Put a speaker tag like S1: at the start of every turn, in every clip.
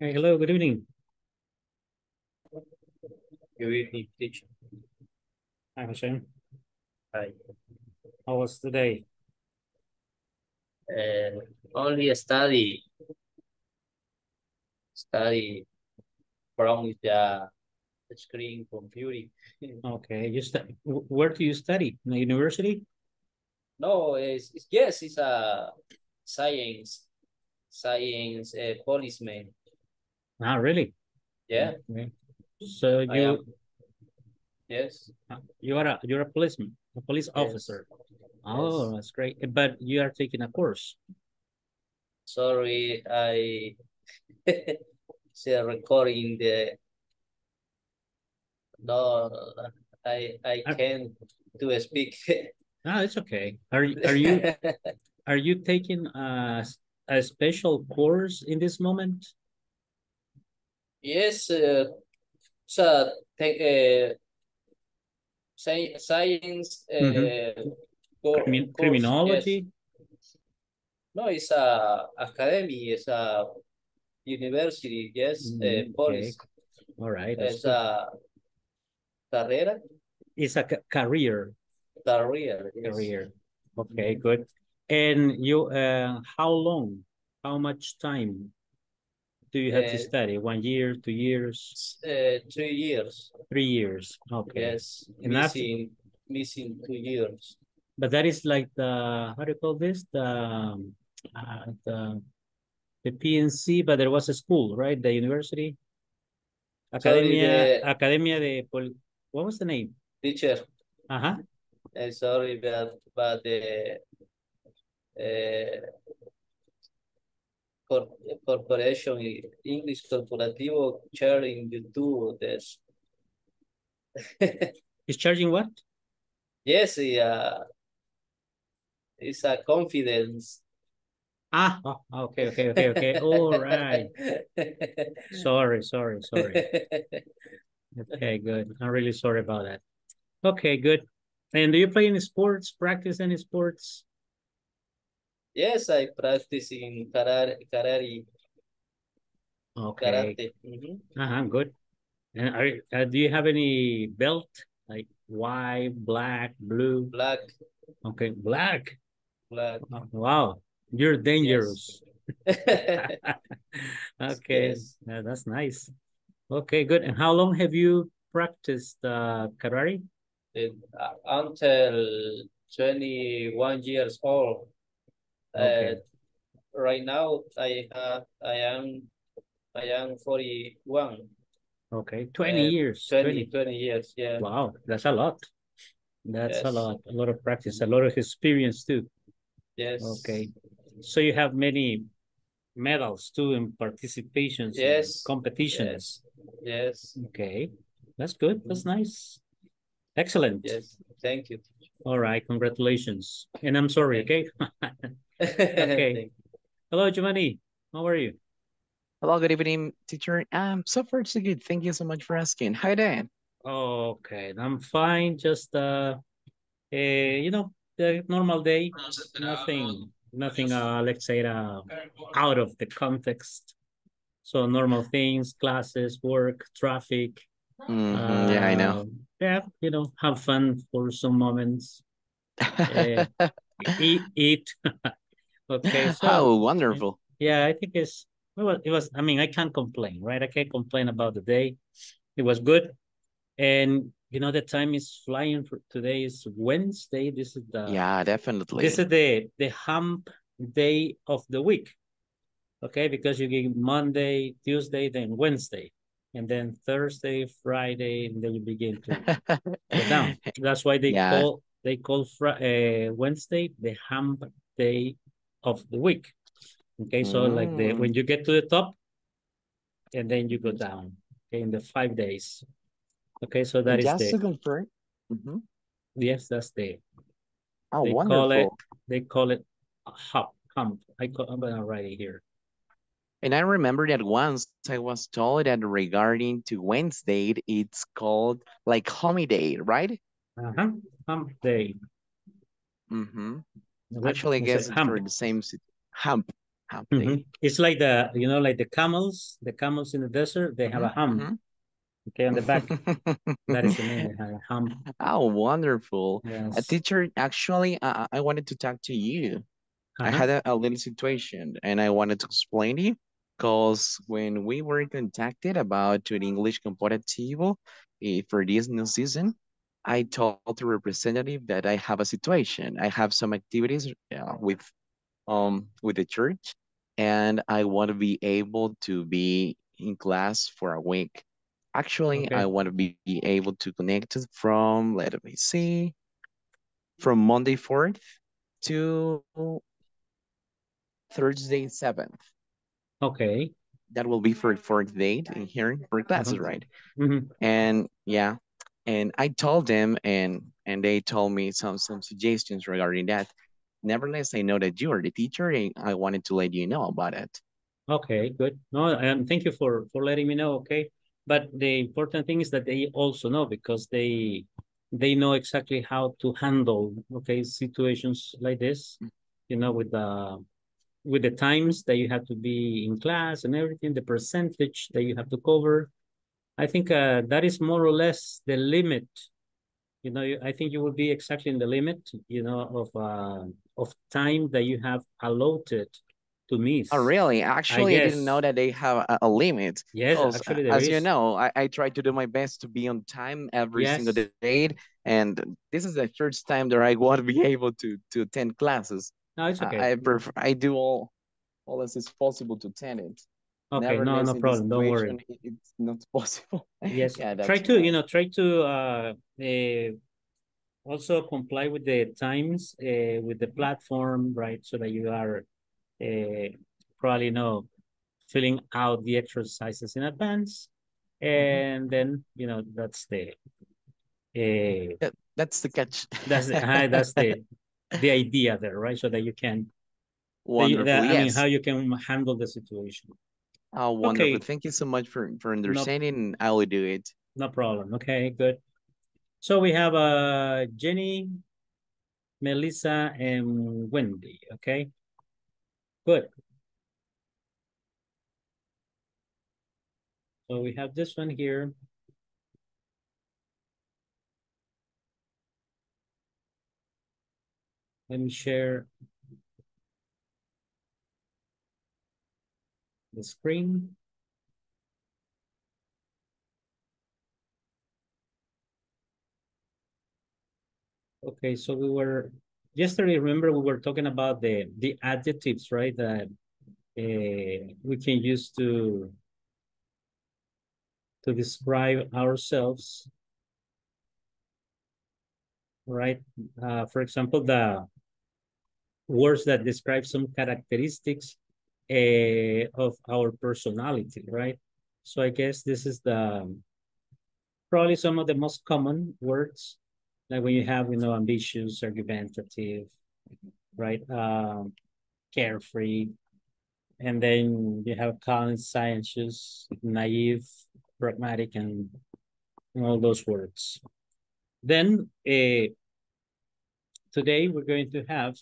S1: Hey, hello, good evening.
S2: Good evening, teacher.
S1: Hi, Hashem.
S2: Hi.
S1: How was today?
S2: Uh, only a study. Study from the screen computing.
S1: Okay, you study. Where do you study? In the university?
S2: No, it's, it's yes, it's a science, science uh, policeman.
S1: Ah, really?
S2: Yeah,
S1: Okay. So you.
S2: Yes,
S1: you are a you're a policeman, a police
S2: Yes.
S1: officer. Oh, that's great. But you are taking a course.
S2: sorry, I see recording the. No, I I
S1: Ah.
S2: can't do a speak.
S1: Ah, it's okay. Are you are you are you taking a, a special course in this moment?
S2: Yes, uh, so uh, science uh, co-
S1: Crimin-
S2: course,
S1: criminology?
S2: yes. No, it's a academy, it's a university, yes,
S1: Mm,
S2: uh,
S1: okay.
S2: police,
S1: All right,
S2: it's
S1: good.
S2: a carrera,
S1: It's a career.
S2: career, yes.
S1: career. Okay, good. And you, uh, how long, how much time do you have to
S2: Uh,
S1: study? One year, two years,
S2: Uh, three years,
S1: three years? Okay.
S2: yes, missing, missing two years.
S1: But that is like the, how do you call this? The, um, uh, the, the PNC, but there was a school, right? The university?
S2: Sorry,
S1: Academia,
S2: the-
S1: Academia de, Pol- what was the name?
S2: Teacher,
S1: Uh-huh.
S2: uh, sorry, but, but the uh, cor corporation, English corporativo sharing YouTube, this.
S1: Is charging what?
S2: Yes, uh, it's a confidence.
S1: Ah, oh, okay, okay, okay, okay. All right. Sorry, sorry, sorry. Okay, good. I'm really sorry about that. Okay, good. And do you play any sports, practice any sports?
S2: Yes, I practice in karate, karate,
S1: Okay,
S2: karate. Mhm.
S1: uh-huh, good. And are, uh, do you have any belt, like white, black, blue?
S2: Black,
S1: Okay, black.
S2: black.
S1: Oh, Wow, you're dangerous. Okay,
S2: Yes.
S1: yeah, that's nice. Okay, good. And how long have you practiced uh, karate?
S2: It- uh, until 21 years old.
S1: Okay.
S2: Uh, right now, I have, I am, I am 41,
S1: Okay, 20
S2: Uh,
S1: years.
S2: 20, 20 years, yeah.
S1: Wow, that's a lot. That's a lot, a lot of practice, a lot of experience too.
S2: Yes.
S1: Okay. So you have many medals too in participations, in
S2: Yes,
S1: competitions.
S2: Yes,
S1: Okay, that's good. That's nice. Excellent.
S2: yes, thank you.
S1: All right, congratulations. And I'm sorry, okay?
S2: Okay.
S1: Hello, Giovanni. How are you?
S3: Hello, good evening, teacher. Um, so far so good. Thank you so much for asking. Hi, Dan.
S1: Okay, I'm fine. Just uh, eh, you know, the normal day. Nothing, nothing. Uh, let's say uh, out of the context. So normal things, classes, work, traffic.
S3: Mhm, yeah, I know.
S1: um, Yeah, you know, have fun for some moments. eh, Eat, eat. Okay, so
S3: oh, wonderful.
S1: yeah, I think it's it was, it was. I mean, I can't complain, right? I can't complain about the day. It was good, and you know the time is flying. For today is Wednesday. This is the
S3: Yeah, definitely.
S1: this is the the hump day of the week. Okay, because you get Monday, Tuesday, then Wednesday, and then Thursday, Friday, and then you begin to go down. That's why they
S3: Yeah.
S1: call they call Fri- uh, Wednesday the hump day of the week. Okay, so like the
S3: Mm.
S1: when you get to the top, and then you go down. Okay, in the five days. Okay, so that
S3: And
S1: is
S3: just to
S1: the
S3: confirm. Mhm.
S1: yes, that's the
S3: Oh,
S1: they
S3: wonderful.
S1: call it they call it a hump. I call, I'm gonna write it here.
S3: And I remember that once I was told that regarding to Wednesday, it's called like homie day, right?
S1: Uh-huh. Hump day.
S3: Mm-hmm. Actually, I guess
S1: hump.
S3: the same city. hump. Hump
S1: Mhm. It's like the, you know, like the camels, the camels in the desert, they have a
S3: Mhm,
S1: hump,
S3: mhm.
S1: okay, on the back. That is the name, they hump.
S3: Oh, wonderful. A teacher, actually, I, I wanted to talk to you. I
S1: Uh-huh.
S3: had a, a little situation and I wanted to explain to you because when we were contacted about to the English Corporativo eh, for this new season, I told the representative that I have a situation. I have some activities uh, with um with the church and I want to be able to be in class for a week. Actually,
S1: Okay.
S3: I want to be able to connect from, let me see, from Monday 4th to Thursday 7th.
S1: Okay.
S3: That will be for fourth date in here for classes,
S1: Mhm.
S3: right?
S1: Mhm.
S3: And yeah, and I told them and and they told me some some suggestions regarding that. Nevertheless, I know that you are the teacher and I wanted to let you know about it.
S1: Okay, good. No, and thank you for for letting me know, okay? But the important thing is that they also know because they they know exactly how to handle, okay, situations like this, you know, with the with the times that you have to be in class and everything, the percentage that you have to cover. I think uh, that is more or less the limit. You know, I think you will be exactly in the limit, you know, of uh of time that you have allotted to miss.
S3: Oh, really? Actually, I, didn't know that they have a, a limit.
S1: Yes, actually there
S3: as you know, I, I try to do my best to be on time every single
S1: Yes.
S3: day. And this is the first time that I want to be able to to attend classes.
S1: No, it's okay.
S3: I, I prefer I do all all as is possible to attend it.
S1: Okay, no, no problem. Don't worry.
S3: it's not possible.
S1: Yes,
S3: Yeah,
S1: try to, you know, try to uh, uh also comply with the times uh with the platform, right? So that you are uh probably know filling out the exercises in advance. And then, you know, that's the uh
S3: That, that's the catch.
S1: that's the that's the the idea there, right? So that you can you,
S3: Wonderful.
S1: that, I mean how you can handle the situation.
S3: Oh, wonderful.
S1: Okay.
S3: Thank you so much for, for understanding. I will do it.
S1: No problem. Okay, good. So we have uh Jenny, Melissa, and Wendy. Okay. Good. So we have this one here. Let me share the screen. Okay, so we were yesterday. Remember, we were talking about the the adjectives, right? That uh, we can use to to describe ourselves, right? Uh, for example, the words that describe some characteristics uh, of our personality, right? So I guess this is the probably some of the most common words, like when you have, you know, ambitious, argumentative, right? Um, carefree, and then you have conscientious, naive, pragmatic, and, all those words. Then uh, today we're going to have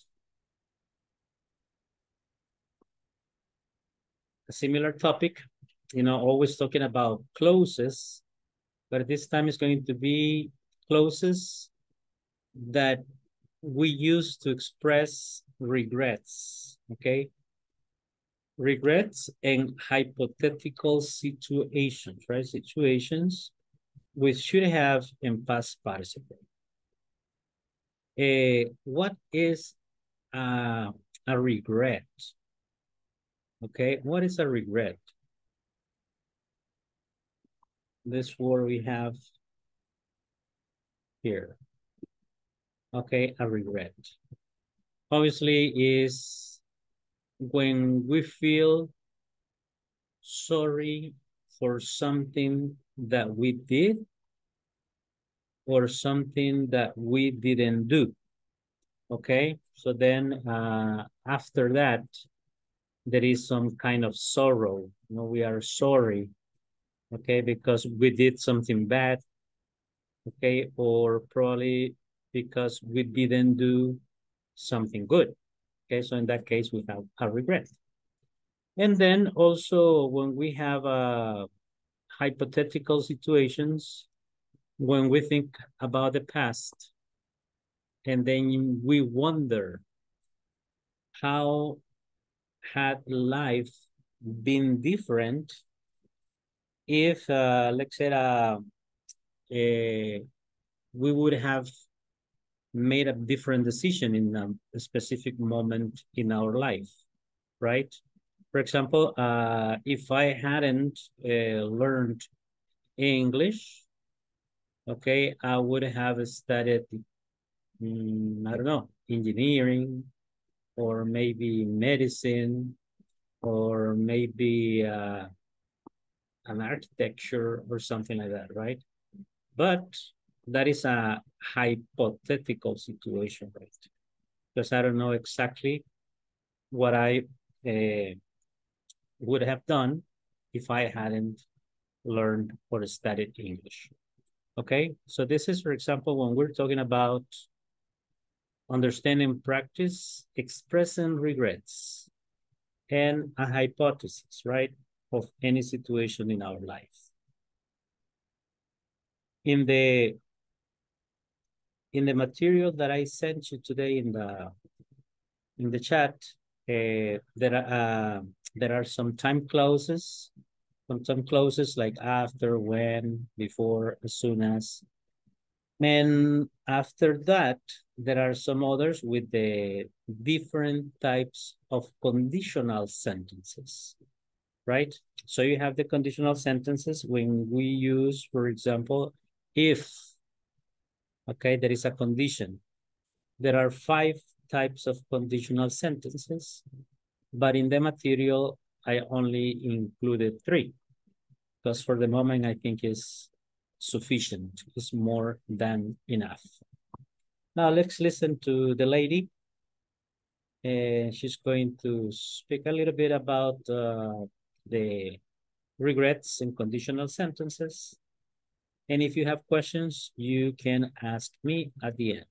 S1: a similar topic, you know, always talking about clauses, but this time it's going to be clauses that we use to express regrets, okay? Regrets and hypothetical situations, right? Situations we should have in past participle. Uh, what is uh, a regret? Okay, what is a regret? This word we have here. Okay, a regret. Obviously is when we feel sorry for something that we did or something that we didn't do. Okay, so then uh, after that, there is some kind of sorrow. You know, we are sorry, okay, because we did something bad, okay, or probably because we didn't do something good. Okay, so in that case, we have a regret. And then also when we have uh, hypothetical situations, when we think about the past, and then we wonder how had life been different if, uh, let's say, uh, uh, we would have made a different decision in a, specific moment in our life, right? For example, uh, if I hadn't uh, learned English, okay, I would have studied, mm, I don't know, engineering, or maybe medicine, or maybe uh, an architecture or something like that, right? But that is a hypothetical situation, right? Because I don't know exactly what I uh, would have done if I hadn't learned or studied English. Okay, so this is, for example, when we're talking about understanding practice, expressing regrets, and a hypothesis, right, of any situation in our life. In the in the material that I sent you today in the in the chat, uh, there are uh, there are some time clauses, some time clauses like after, when, before, as soon as, and after that, there are some others with the different types of conditional sentences, right? So you have the conditional sentences when we use, for example, if, okay, there is a condition. There are five types of conditional sentences, but in the material, I only included three because for the moment, I think is sufficient, is more than enough. Now let's listen to the lady. And she's going to speak a little bit about uh, the regrets in conditional sentences. And if you have questions, you can ask me at the end.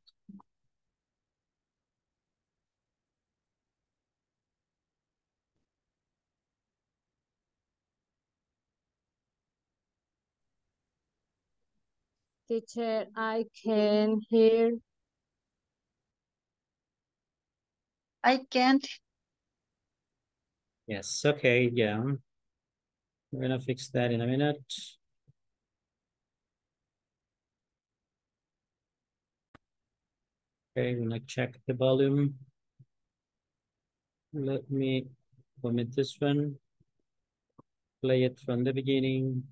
S4: Teacher, I can hear.
S5: I can't.
S1: Yes, okay, yeah. We're gonna fix that in a minute. Okay, I'm gonna check the volume. Let me omit this one. Play it from the beginning.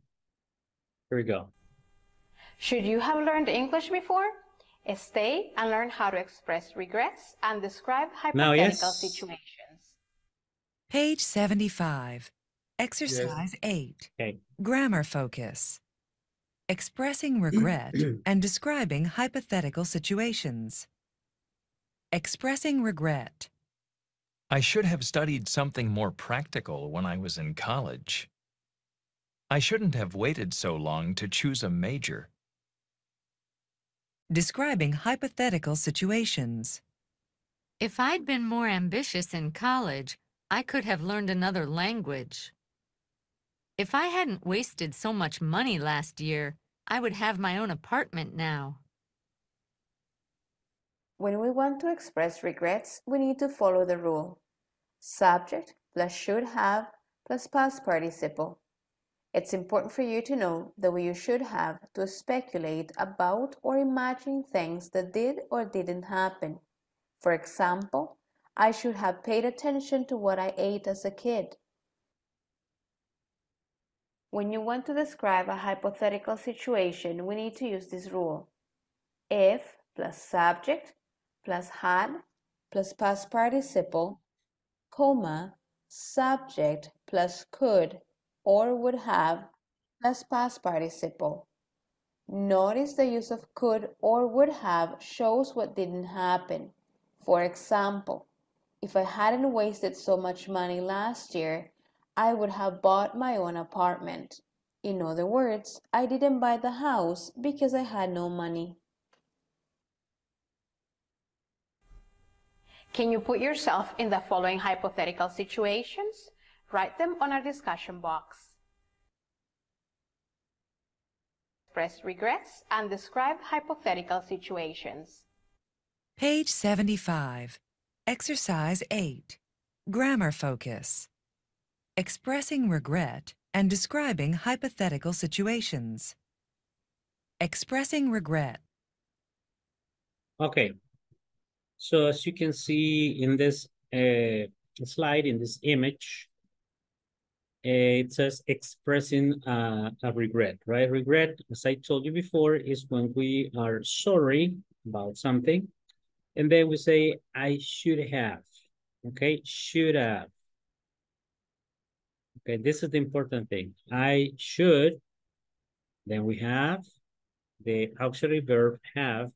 S1: Here we go.
S6: Should you have learned English before? Stay and learn how to express regrets and describe
S1: Now,
S6: hypothetical
S1: yes.
S6: situations.
S7: Page 75. Exercise 8.
S1: Okay.
S7: Grammar focus. Expressing regret and describing hypothetical situations. Expressing regret.
S8: I should have studied something more practical when I was in college. I shouldn't have waited so long to choose a major.
S7: Describing hypothetical situations.
S9: If I'd been more ambitious in college, I could have learned another language. If I hadn't wasted so much money last year, I would have my own apartment now.
S6: When we want to express regrets, we need to follow the rule. Subject plus should have plus past participle. It's important for you to know that we use should have to speculate about or imagine things that did or didn't happen. For example, I should have paid attention to what I ate as a kid. When you want to describe a hypothetical situation, we need to use this rule. If plus subject plus had plus past participle, comma, subject plus could or would have plus past participle. Notice the use of could or would have shows what didn't happen. For example, if I hadn't wasted so much money last year, I would have bought my own apartment. In other words, I didn't buy the house because I had no money. Can you put yourself in the following hypothetical situations? Write them on our discussion box. Express regrets and describe hypothetical situations.
S7: Page 75. Exercise 8. Grammar focus. Expressing regret and describing hypothetical situations. Expressing regret.
S1: Okay. So as you can see in this uh, slide, in this image, it says expressing uh, a regret, right? Regret, as I told you before, is when we are sorry about something. And then we say, I should have, okay? Should have. Okay, this is the important thing. I should, then we have the auxiliary verb have,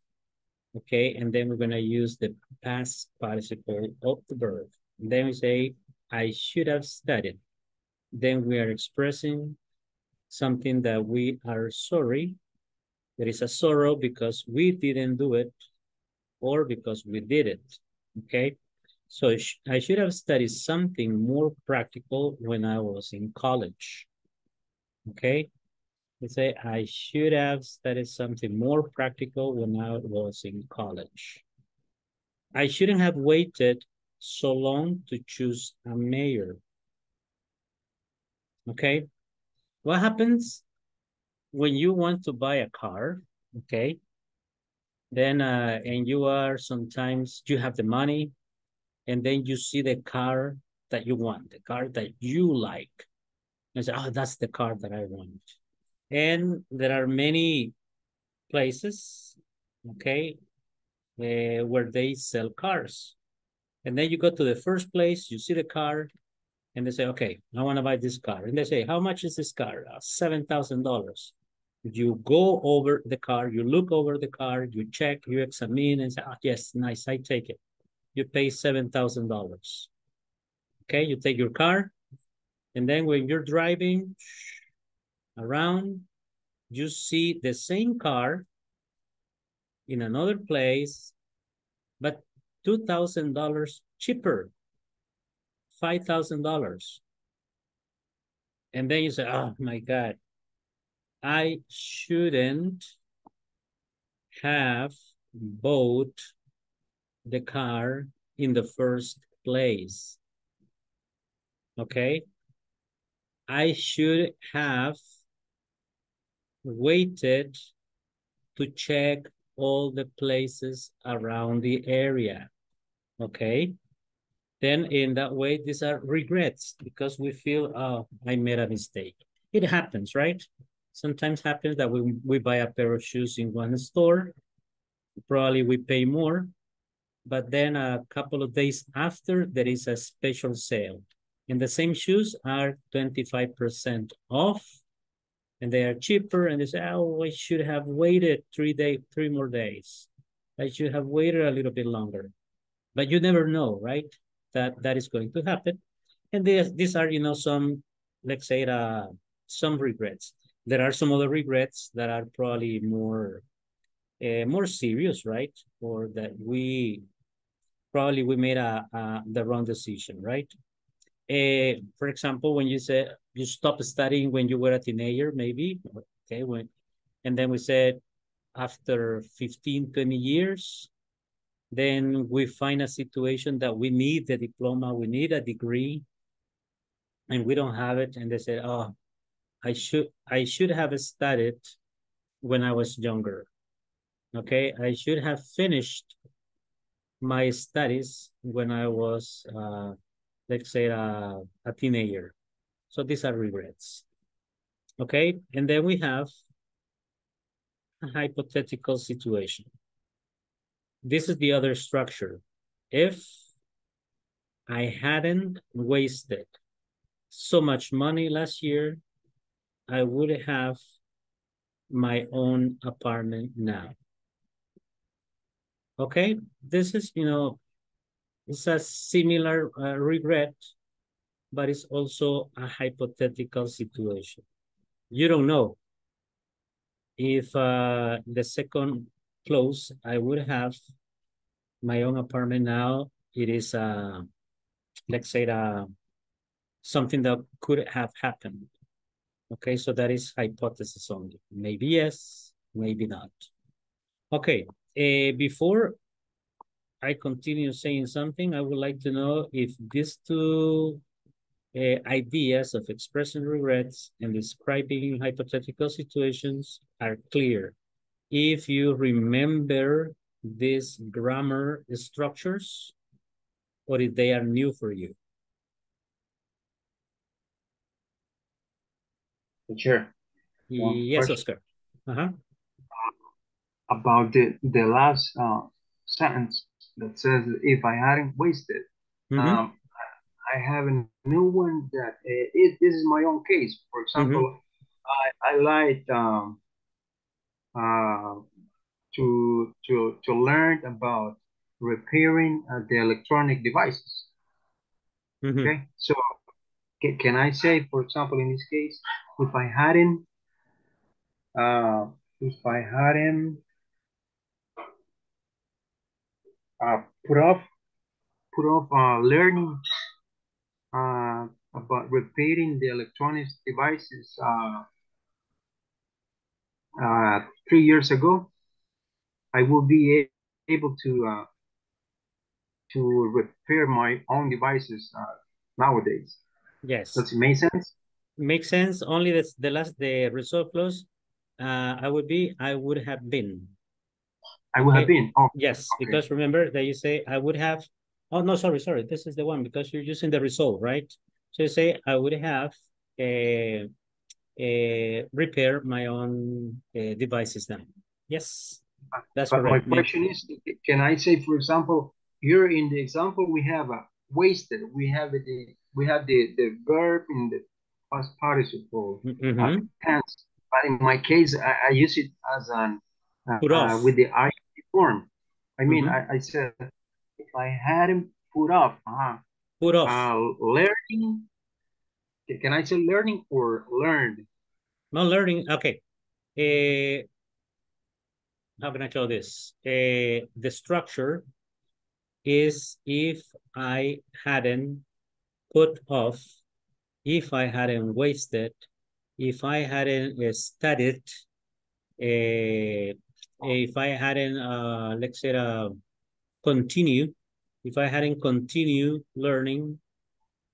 S1: okay? And then we're gonna use the past participle of the verb. And then we say, I should have studied. Then we are expressing something that we are sorry. There is a sorrow because we didn't do it or because we did it, okay? So I should have studied something more practical when I was in college, okay? We say I should have studied something more practical when I was in college. I shouldn't have waited so long to choose a mayor. Okay, what happens when you want to buy a car, okay? Then, uh, and you are sometimes, you have the money, and then you see the car that you want, the car that you like. And say, oh, that's the car that I want. And there are many places, okay, uh, where they sell cars. And then you go to the first place, you see the car, and they say, okay, I want to buy this car. And they say, how much is this car? Uh, $7,000. You go over the car, you look over the car, you check, you examine, and say, oh, yes, nice, I take it. You pay $7,000. Okay, you take your car, and then when you're driving around, you see the same car in another place, but $2,000 cheaper $5,000. And then you say, oh my God, I shouldn't have bought the car in the first place. Okay? I should have waited to check all the places around the area. Okay? Then in that way, these are regrets because we feel, oh, I made a mistake. It happens, right? Sometimes happens that we, we buy a pair of shoes in one store, probably we pay more, but then a couple of days after, there is a special sale. And the same shoes are 25% off, and they are cheaper, and they say, oh, I should have waited three day, three more days. I should have waited a little bit longer. But you never know, right? That that is going to happen. And these, these are, you know, some, let's say, uh, some regrets. There are some other regrets that are probably more, uh, more serious, right? Or that we, probably we made a, a the wrong decision, right? Uh, for example, when you said you stopped studying when you were a teenager, maybe, okay, when, and then we said after 15, 20 years, then we find a situation that we need the diploma, we need a degree, and we don't have it. And they say, oh, I should, I should have studied when I was younger. Okay, I should have finished my studies when I was, uh, let's say, uh, a teenager. So these are regrets. Okay, and then we have a hypothetical situation. This is the other structure. If I hadn't wasted so much money last year, I would have my own apartment now. Okay, this is, you know, it's a similar uh, regret, but it's also a hypothetical situation. You don't know if uh, the second close, I would have my own apartment now. It is, uh, let's say, uh, something that could have happened. Okay, so that is hypothesis only. Maybe yes, maybe not. Okay, uh, before I continue saying something, I would like to know if these two uh, ideas of expressing regrets and describing hypothetical situations are clear. If you remember these grammar structures, or if they are new for you.
S10: Sure.
S1: Yes,
S10: question.
S1: Oscar. Uh-huh.
S10: About the, the last uh, sentence that says, if I hadn't wasted,
S1: Mhm.
S10: um, I have a new one that uh, it, this is my own case. For example, I, I like um, uh, to to to learn about repairing uh, the electronic devices.
S1: Mhm.
S10: Okay, so can, can I say, for example, in this case, if I hadn't, uh, if I hadn't uh, put off, put off uh, learning uh, about repairing the electronic devices uh, uh, three years ago, I will be able to uh, to repair my own devices uh, nowadays.
S1: Yes.
S10: Does it make sense?
S1: Makes sense. Only this, the last, the result clause, uh, I would be, I would have been.
S10: I would have been. Oh,
S1: Yes,
S10: okay.
S1: because remember that you say, I would have, oh, no, sorry, sorry, this is the one, because you're using the result, right? So you say, I would have, uh, uh, repair my own uh, devices now. Yes, that's
S10: But my
S1: correct. Ma-
S10: question is, can I say, for example, here in the example we have a wasted, we have the we have the the verb in the past participle
S1: Mhm.
S10: uh, tense. But in my case, I, I use it as an uh,
S1: Put
S10: uh, with the I form. I mean,
S1: Mhm.
S10: I, I said if I hadn't put off, uh,
S1: Put off.
S10: uh, learning. Can I say learning or learned?
S1: No learning, okay. Uh, how can I tell this? Uh, the structure is if I hadn't put off, if I hadn't wasted, if I hadn't uh, studied, uh, if I hadn't, uh, let's say, uh, continue, if I hadn't continue learning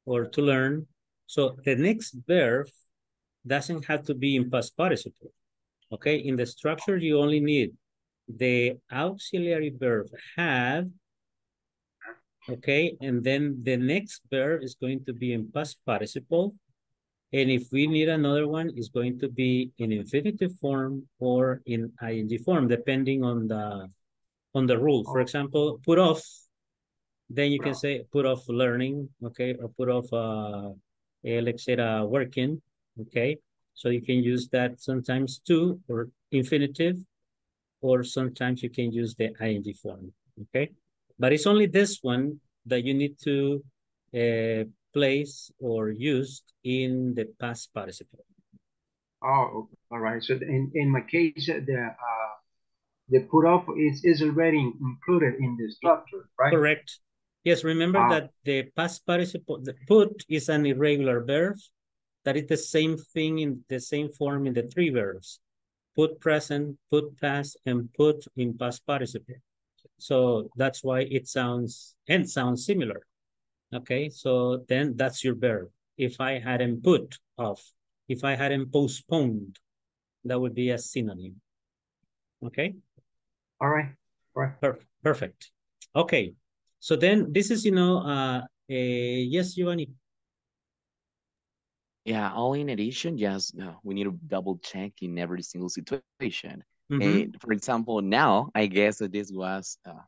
S1: or to learn, so the next verb doesn't have to be in past participle. Okay, in the structure, you only need the auxiliary verb have, okay, and then the next verb is going to be in past participle. And if we need another one, it's going to be in infinitive form or in ing form, depending on the on the rule. For example, put off, then you can say put off learning, okay, or put off uh, eh, let's say uh, working, okay. So you can use that sometimes too, or infinitive, or sometimes you can use the ing form, okay? But it's only this one that you need to uh, place or use in the past participle.
S10: Oh, all right. So in, in my case, the uh, the put off is, is already included in the structure, right?
S1: Correct. Yes, remember
S10: Ah.
S1: that the past participle, the put is an irregular verb. That is the same thing in the same form in the three verbs. Put present, put past, and put in past participle. So that's why it sounds and sounds similar. Okay, so then that's your verb. If I hadn't put off, if I hadn't postponed, that would be a synonym. Okay?
S10: All right. All right.
S1: Per- perfect. Okay. So then this is, you know, uh, eh, yes, Giovanni.
S3: Yeah, all in addition, yes, no, we need to double check in every single situation.
S1: Mhm.
S3: And for example, now I guess that this was uh,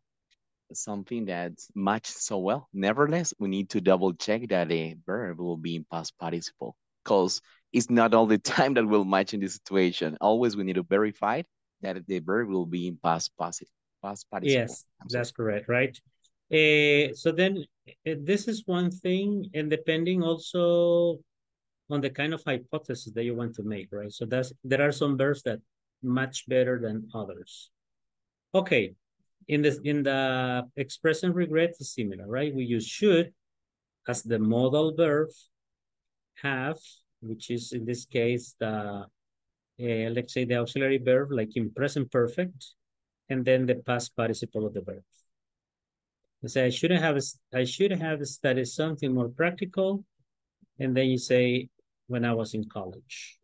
S3: something that matched so well. Nevertheless, we need to double check that a verb will be in past participle because it's not all the time that will match in this situation. Always we need to verify that the verb will be in past positive, past participle.
S1: Yes, that's correct, right? Uh, so then uh, this is one thing, and depending also on the kind of hypothesis that you want to make, right? So that's there are some verbs that match better than others. Okay, in this in the expression regret is similar, right? We use should as the modal verb, have, which is in this case the, uh, let's say the auxiliary verb like in present perfect, and then the past participle of the verb. You say I should have I should have studied something more practical, and then you say when I was in college.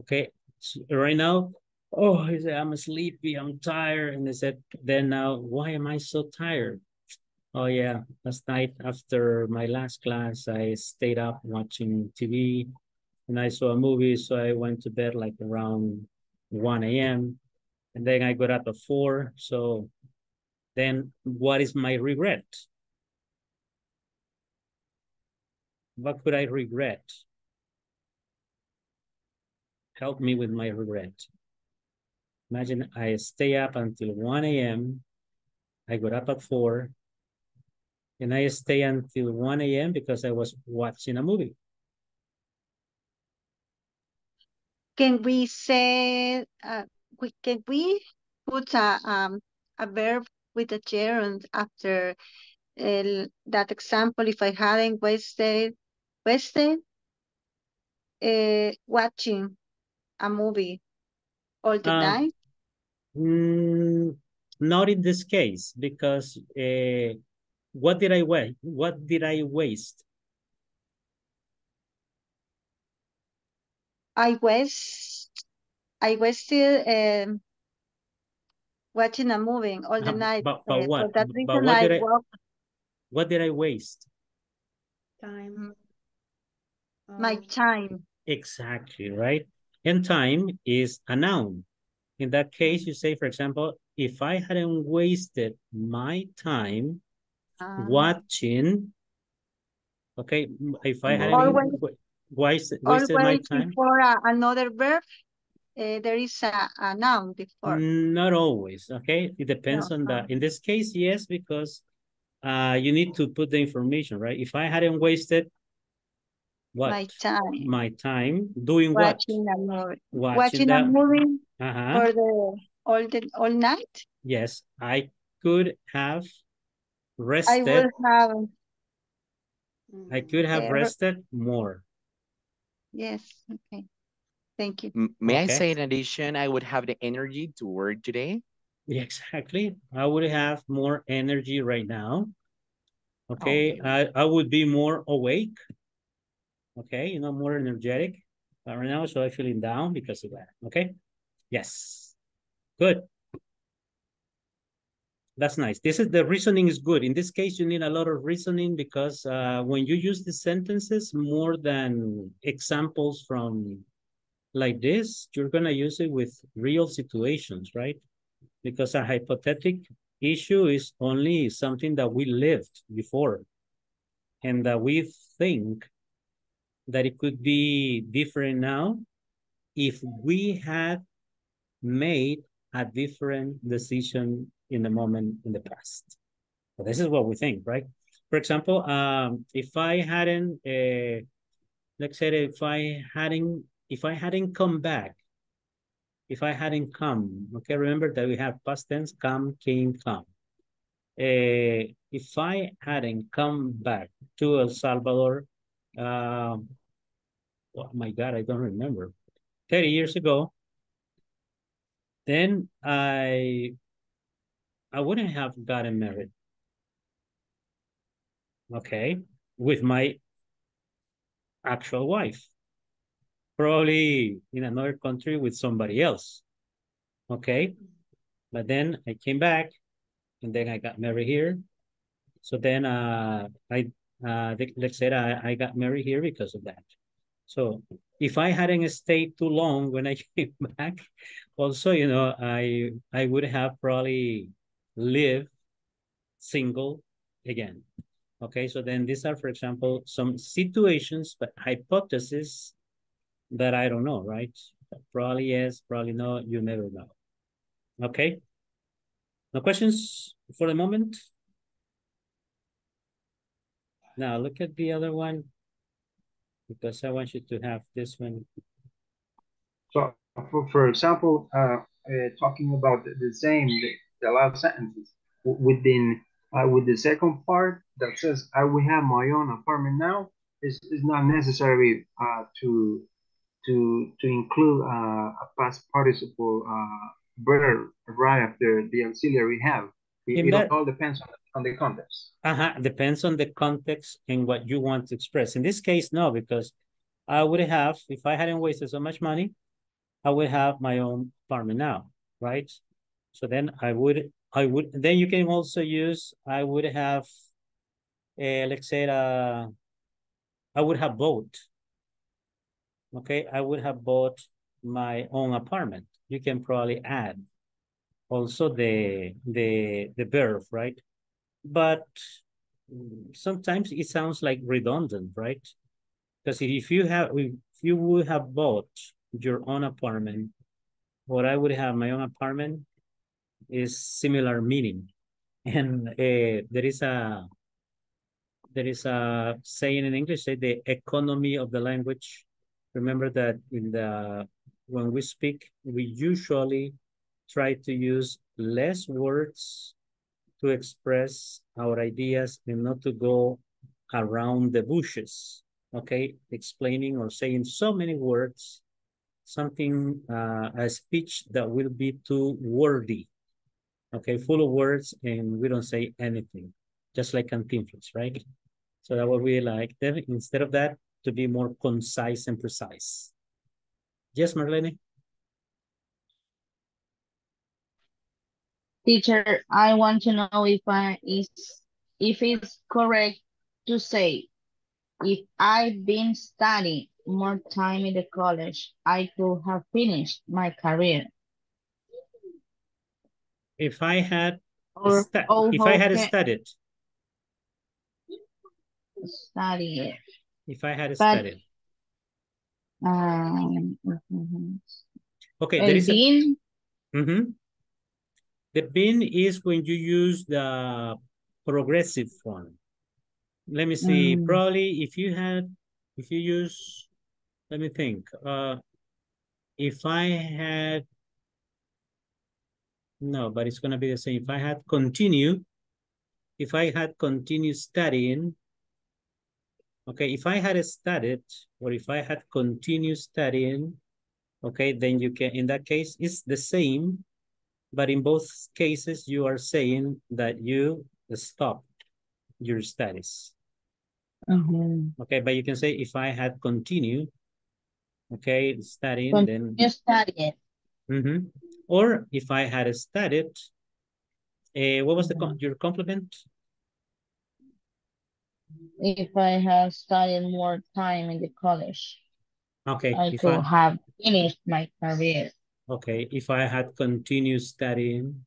S1: Okay, so right now, oh, he said I'm sleepy, I'm tired, and they said then now why am I so tired? Oh yeah, last night after my last class, I stayed up watching TV, and I saw a movie, so I went to bed like around 1 a.m. And then I got up at 4, so then what is my regret? What could I regret? Help me with my regret. Imagine I stay up until 1 a.m. I got up at 4 and I stay until 1 a.m. because I was watching a movie.
S5: Can we say, uh, we, can we put a, um, a verb with a gerund after uh, that example if I hadn't wasted, wasted uh, watching a movie all the
S1: Um,
S5: night?
S1: Mm, not in this case because uh, what did I waste? What did I waste?
S5: I was, I was still um, watching a movie all the
S1: Uh,
S5: night.
S1: but- but
S5: uh,
S1: what?
S5: For that
S1: But what did I-
S5: walk
S1: What did I waste?
S5: mm, my time.
S1: Exactly, right? And time is a noun. In that case, you say, for example, if I hadn't wasted my time
S5: Um,
S1: watching, okay, if I hadn't
S5: Always-
S1: wasted, wasted my time,
S5: before uh, another verb, uh, there is a, a noun before.
S1: not always, okay? It depends
S5: No,
S1: on
S5: no.
S1: in this case, yes, because uh, you need to put the information, right? If I hadn't wasted what?
S5: My time.
S1: My time doing what?
S5: Watching a movie.
S1: Watching
S5: Watching a movie
S1: Uh-huh.
S5: for the all the all night.
S1: Yes, I could have rested.
S5: I will have
S1: I could have
S5: Uh,
S1: rested more.
S5: yes. Okay. Thank you.
S3: M- May I say in addition, I would have the energy to work today?
S1: Yeah, exactly. I would have more energy right now. Okay, I, I would be more awake. Okay, you know, more energetic. But right now, so I'm feeling down because of that. Okay. Yes. Good. That's nice. This is the reasoning is good. In this case, you need a lot of reasoning because uh, when you use the sentences more than examples from like this, you're gonna use it with real situations, right? Because a hypothetical issue is only something that we lived before and that we think that it could be different now if we had made a different decision in the moment in the past. This is what we think, right? For example, um, if I hadn't, uh, let's say if I hadn't, if I hadn't come back, if I hadn't come, okay, remember that we have past tense, come, came, come. Uh, if I hadn't come back to El Salvador, um, oh my God, I don't remember, 30 years ago, then I I wouldn't have gotten married. Okay, with my actual wife. Probably in another country with somebody else. Okay, but then I came back and then I got married here. So then uh, I, uh, let's say I, I got married here because of that. So if I hadn't stayed too long when I came back, also, you know, I I would have probably lived single again. Okay, so then these are, for example, some situations, but hypotheses that I don't know, right? Probably yes, probably no, you never know. Okay. No questions for the moment? Now look at the other one because I want you to have this one.
S10: So, for, for example, uh, uh, talking about the, the same, the, the last sentences within, uh, with the second part that says, I will have my own apartment now. it's, it's not necessary uh, to to to include uh, a past participle uh, verb right after the auxiliary have. It, it all depends on, on the context.
S1: Uh-huh, depends on the context and what you want to express. In this case, no, because I would have, if I hadn't wasted so much money, I would have my own apartment now, right? So then I would, I would, then you can also use, I would have, uh, let's say, uh, I would have bought. Okay, I would have bought my own apartment. You can probably add also the, the, the verb, right? But sometimes it sounds like redundant, right? Because if you have, if you would have bought your own apartment, what I would have my own apartment, is similar meaning. And uh, there is a there is a saying in English, say the economy of the language. Remember that in the when we speak, we usually try to use less words to express our ideas and not to go around the bushes, okay? Explaining or saying so many words, something, uh, a speech that will be too wordy, okay? Full of words and we don't say anything, just like Cantinflas, right? So that would be like, instead of that, to be more concise and precise. Yes, Marlene?
S11: Teacher, I want to know if I is if it's correct to say if I've been studying more time in the college, I could have finished my career.
S1: If I had,
S11: Or,
S1: if I had studied,
S11: study.
S1: If I had studied.
S11: Um, mhm.
S1: Okay, there is a,
S11: been,
S1: Mhm. The bin is when you use the progressive form. Let me see,
S11: Mm.
S1: probably if you had, if you use, let me think, uh, if I had, no, but it's gonna be the same. If I had continue, if I had continued studying, okay, if I had studied, or if I had continued studying, okay, then you can, in that case, it's the same, but in both cases, you are saying that you stopped your studies.
S11: mhm.
S1: Okay, but you can say if I had continued, okay, studying, then,
S11: continue studying.
S1: Mhm. Or if I had studied, uh, what was the, your complement?
S11: If I have studied more time in the college,
S1: Okay,
S11: I
S1: if
S11: could
S1: I,
S11: have finished my career.
S1: okay, if I had continued studying,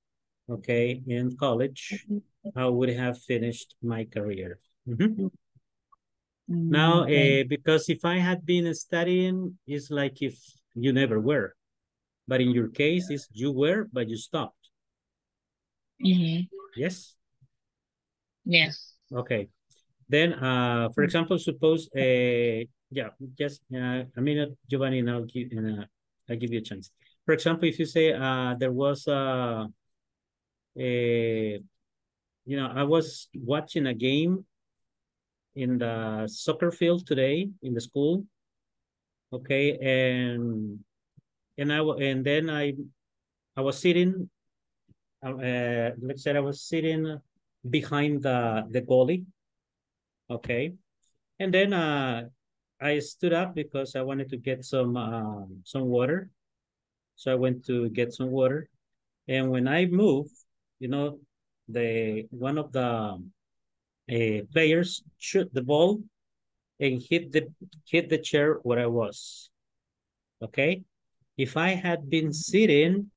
S1: okay, in college, I would have finished my career. Mhm. Now,
S11: Okay.
S1: uh, because if I had been studying, it's like if you never were. But in your case, it's you were, but you stopped.
S11: Mhm.
S1: Yes?
S11: Yes.
S1: Okay. Then, uh, for example, suppose, uh, yeah, just uh, a minute, Giovanni, and I'll give, and, uh, I'll give you a chance. For example, if you say uh, there was a, a, you know, I was watching a game in the soccer field today in the school. Okay, and and I and then I I was sitting. Let's say I was sitting behind the the goalie. Okay, and then uh, I stood up because I wanted to get some um some water. So I went to get some water, and when I moved, you know, the one of the uh, players shoot the ball and hit the hit the chair where I was. Okay, if I had been sitting,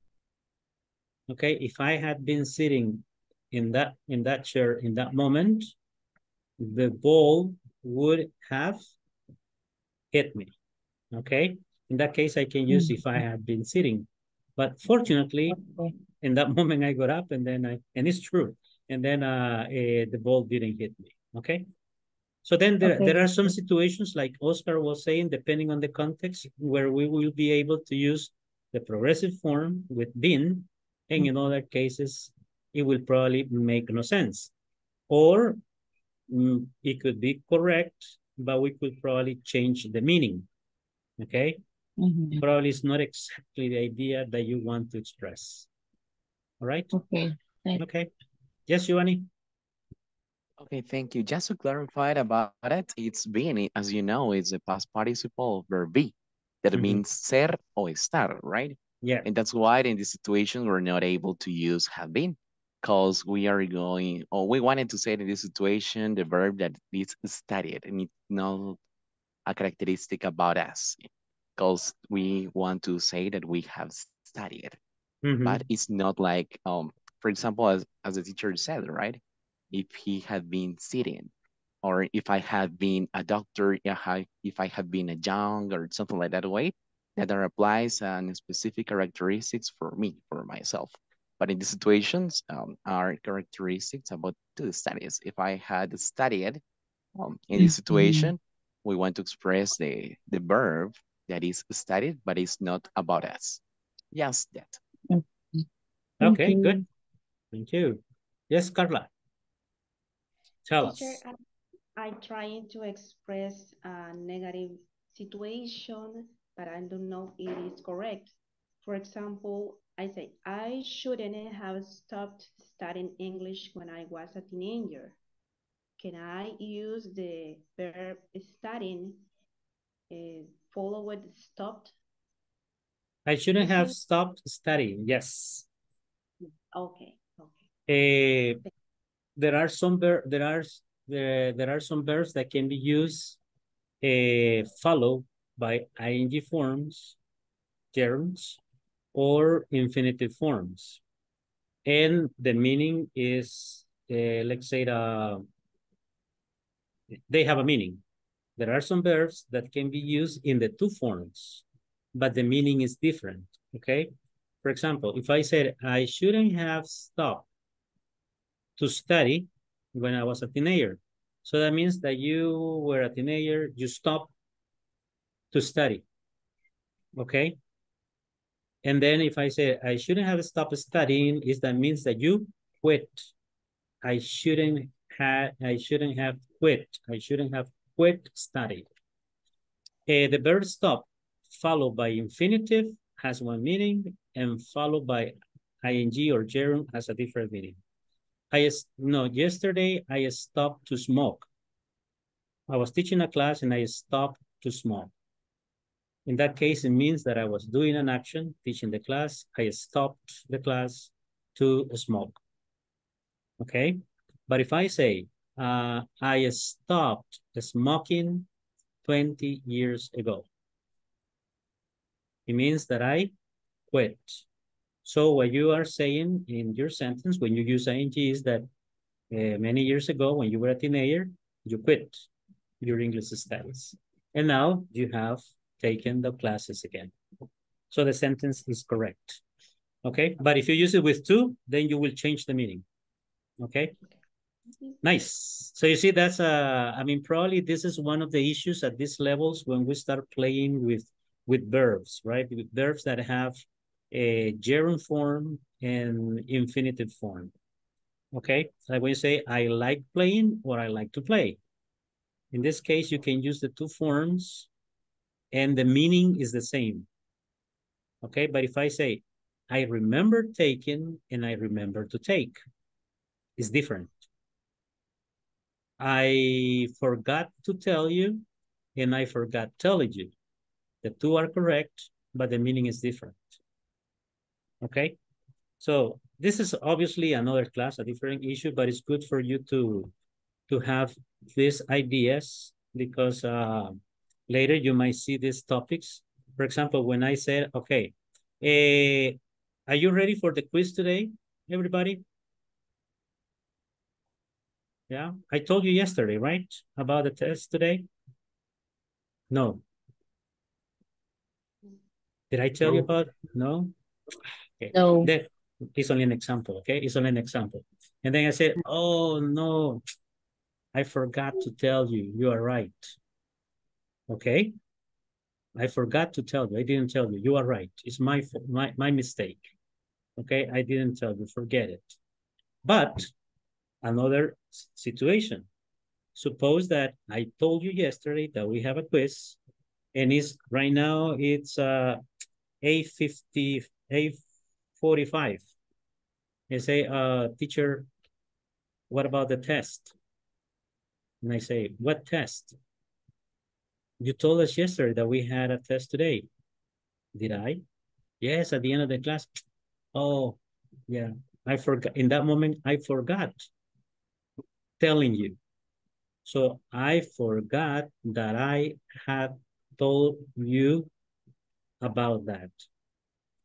S1: okay, if I had been sitting in that in that chair in that moment, the ball would have hit me. Okay, in that case, I can use if I had been sitting, but fortunately, in that moment I got up and then I and it's true. And then uh, eh, the ball didn't hit me okay? So then there,
S11: Okay.
S1: there are some situations like Oscar was saying depending on the context where we will be able to use the progressive form with been. And in other cases it will probably make no sense. Or it could be correct but we could probably change the meaning. Okay?
S11: Mhm.
S1: Probably it's not exactly the idea that you want to express. All right?
S11: Okay.
S1: Okay. Yes, Giovanni?
S3: Okay, thank you. Just to clarify about it, it's been, as you know, it's a past participle verb be. That
S1: Mhm.
S3: means ser or estar, right?
S1: Yeah.
S3: And that's why in this situation, we're not able to use have been because we are going, or we wanted to say in this situation, the verb that is studied and it's not a characteristic about us because we want to say that we have studied,
S1: Mhm.
S3: but it's not like, um, for example, as, as the teacher said, right? If he had been sitting, or if I had been a doctor, if I, if I had been a young or something like that way, that applies and specific characteristics for me, for myself. But in these situations, um, are characteristics about the studies. If I had studied um, in this
S11: Mhm.
S3: situation, we want to express the, the verb that is studied, but it's not about us. Yes, that.
S11: Thank
S1: Okay, good. Thank you. Yes, Carla. Tell us.
S12: I'm trying to express a negative situation, but I don't know if it is correct. For example, I say, I shouldn't have stopped studying English when I was a teenager. Can I use the verb studying, uh, follow with stopped?
S1: I shouldn't have stopped studying. Yes.
S12: Okay, okay.
S1: Eh, there are some ver there are there, there are some verbs that can be used uh, followed by ing forms, gerunds, or infinitive forms. And the meaning is, uh, let's say, the, they have a meaning. There are some verbs that can be used in the two forms, but the meaning is different, okay? For example, if I said, I shouldn't have stopped to study when I was a teenager. So that means that you were a teenager, you stopped to study, okay? And then if I say, I shouldn't have stopped studying, is that means that you quit. I shouldn't have, I shouldn't have quit. I shouldn't have quit studying. Eh, the verb stop followed by infinitive has one meaning and followed by ing or gerund has a different meaning. I, no, yesterday I stopped to smoke. I was teaching a class and I stopped to smoke. In that case, it means that I was doing an action, teaching the class. I stopped the class to smoke. Okay? But if I say, uh, I stopped smoking 20 years ago, it means that I quit. So what you are saying in your sentence when you use ing is that uh, many years ago when you were a teenager, you quit your English studies. And now you have taken the classes again. So the sentence is correct. Okay, but if you use it with two, then you will change the meaning. Okay, nice. So you see, that's uh, I mean, probably this is one of the issues at these levels when we start playing with with verbs, right? With verbs that have a gerund form and infinitive form. Okay, like when you say I like playing or I like to play. In this case, you can use the two forms and the meaning is the same. Okay, but if I say, I remember taking and I remember to take, it's different. I forgot to tell you and I forgot telling you. The two are correct, but the meaning is different. Okay, so this is obviously another class, a different issue, but it's good for you to to have these ideas because uh, later you might see these topics. For example, when I said, okay, eh, are you ready for the quiz today, everybody? Yeah, I told you yesterday, right? About the test today? No. Did I tell you about, no? Okay.
S11: No.
S1: Then it's only an example, okay? It's only an example. And then I said, oh no, I forgot to tell you, you are right. Okay? I forgot to tell you, I didn't tell you, you are right. It's my, my, my mistake. Okay, I didn't tell you, forget it. But another situation. suppose that I told you yesterday that we have a quiz and it's right now it's uh 850 845 I say uh teacher what about the test and I say what test you told us yesterday that we had a test today. Did I? Yes at the end of the class. Oh yeah. I forgot. In that moment I forgot telling you. So I forgot that I had told you about that.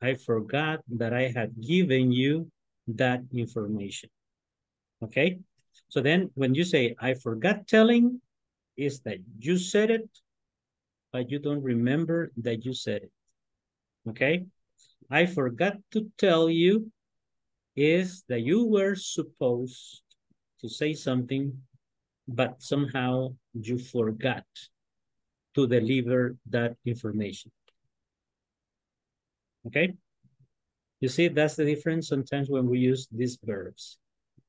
S1: I forgot that I had given you that information. Okay? So then when you say, I forgot telling, is that you said it, but you don't remember that you said it. Okay? I forgot to tell you is that you were supposed to say something, but somehow you forgot to deliver that information. Okay? You see, that's the difference sometimes when we use these verbs.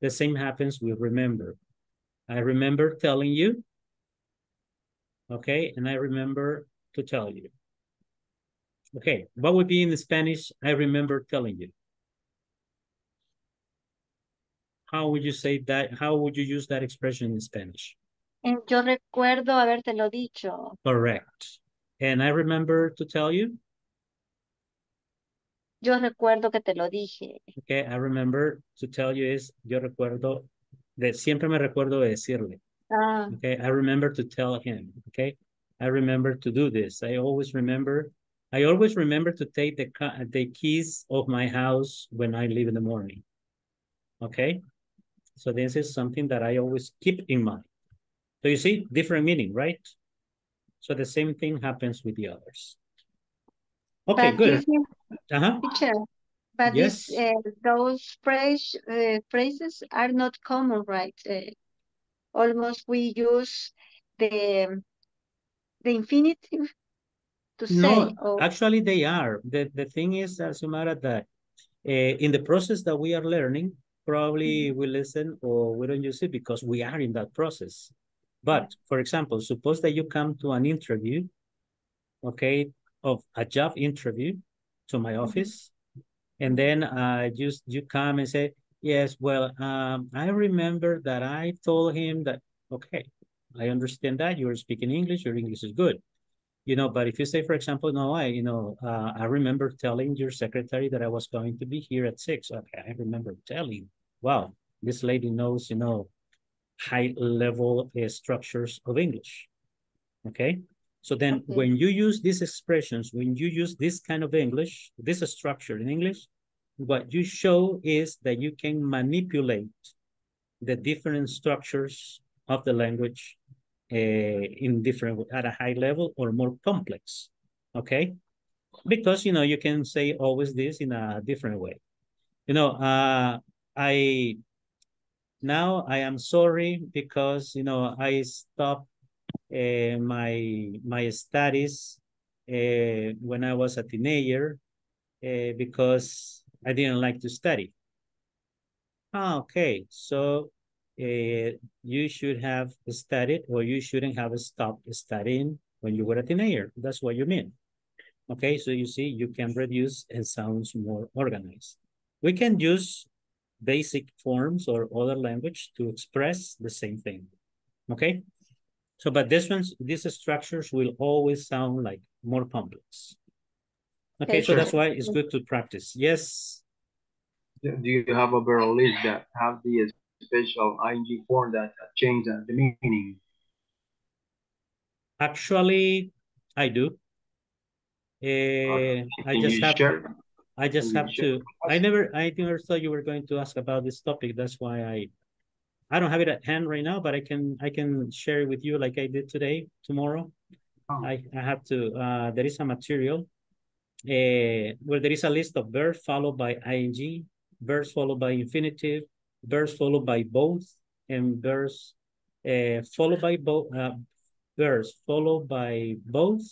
S1: The same happens with remember. I remember telling you, okay, and I remember to tell you. Okay, what would be in Spanish, I remember telling you? How would you say that? How would you use that expression in Spanish?
S5: Yo recuerdo habértelo dicho.
S1: Correct. And I remember to tell you?
S5: Yo recuerdo que te lo dije.
S1: Okay, I remember to tell you is, yo recuerdo, de, siempre me recuerdo de decirle.
S5: Ah.
S1: Okay, I remember to tell him, okay? I remember to do this. I always remember, I always remember to take the, the keys of my house when I leave in the morning. Okay? So this is something that I always keep in mind. So you see, different meaning, right? So the same thing happens with the others. Okay,
S5: But
S1: good.
S5: this
S1: Uh-huh.
S5: Teacher, but
S1: Yes.
S5: this, uh, those phrase, uh, phrases are not common, right? Almost we use the the infinitive to
S1: No,
S5: say. or-
S1: actually they are. The, the thing is, uh, Sumara, that uh, in the process that we are learning, probably we listen or we don't use it because we are in that process. But for example, suppose that you come to an interview, okay, of a job interview to my office, and then uh, you, you come and say, yes, well, um, I remember that I told him that, okay, I understand that you're speaking English, your English is good. You know, but if you say, for example, no, I, you know, uh, I remember telling your secretary that I was going to be here at six. Okay, I remember telling, wow, this lady knows, you know, high level uh, structures of English. Okay. So then
S5: Okay.
S1: when you use these expressions, when you use this kind of English, this structure in English, what you show is that you can manipulate the different structures of the language uh, in different, at a high level or more complex. Okay. Because, you know, you can say always this in a different way. You know, uh, I, now I am sorry because, you know, I stopped uh, my my studies uh, when I was a teenager uh, because I didn't like to study. Ah, okay, so uh, you should have studied or you shouldn't have stopped studying when you were a teenager. That's what you mean. Okay, so you see, you can reduce and sounds more organized. We can use basic forms or other language to express the same thing. Okay, so but this one's these structures will always sound like more complex. Okay,
S10: Okay,
S1: so that's why it's good to practice. Yes,
S10: Do you have a better list that have the special ing form that change the the meaning?
S1: actually, I do. Uh, I just have
S10: share?
S1: I just
S10: Can
S1: have to. I never I never thought you were going to ask about this topic. That's why I I don't have it at hand right now, but I can I can share it with you like I did today, tomorrow.
S10: Oh.
S1: I, I have to uh there is a material uh where there is a list of verbs followed by ing, verbs followed by infinitive, verbs followed by both, and verbs uh followed by both uh verbs followed by both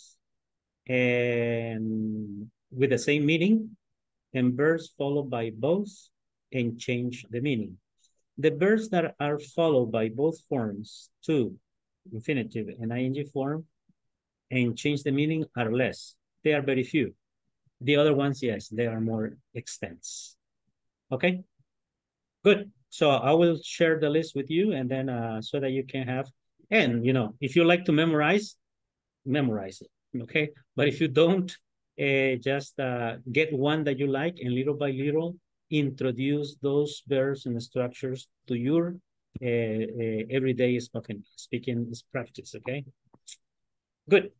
S1: and with the same meaning and verbs followed by both and change the meaning. the verbs that are followed by both forms, to, infinitive, and ing form, and change the meaning are less. They are very few. The other ones, yes, they are more extensive. Okay? Good. So I will share the list with you and then uh, so that you can have, and you know, if you like to memorize, memorize it, okay? But if you don't, uh, just uh, get one that you like and little by little introduce those verbs and structures to your uh, uh, everyday spoken speaking practice, okay? Good.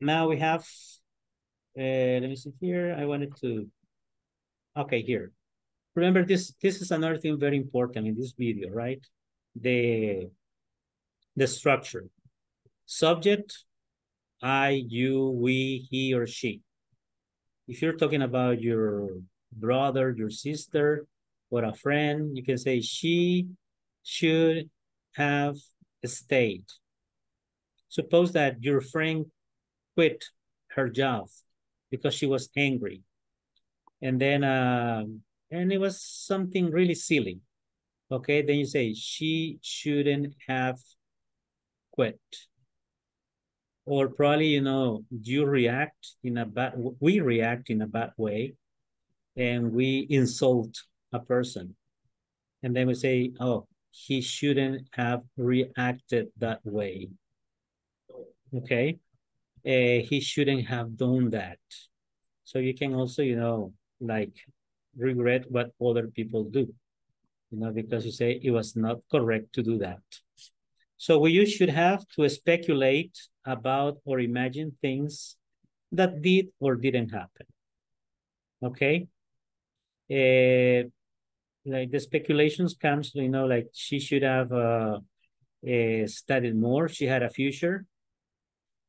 S1: Now we have, uh, let me see here, I wanted to, okay, here. Remember this, this is another thing very important in this video, right? The, the structure. Subject, I, you, we, he, or she. If you're talking about your brother, your sister, or a friend, you can say she should have stayed. Suppose that your friend quit her job because she was angry. And then, uh, and it was something really silly. Okay, then you say, she shouldn't have quit. Or probably, you know, you react in a bad, we react in a bad way and we insult a person. And then we say, oh, he shouldn't have reacted that way. Okay, uh, he shouldn't have done that. So you can also, you know, like regret what other people do, you know, because you say it was not correct to do that. So we should have to speculate about or imagine things that did or didn't happen. Okay. Uh, like the speculations comes, you know, like she should have uh, uh, studied more. She had a future.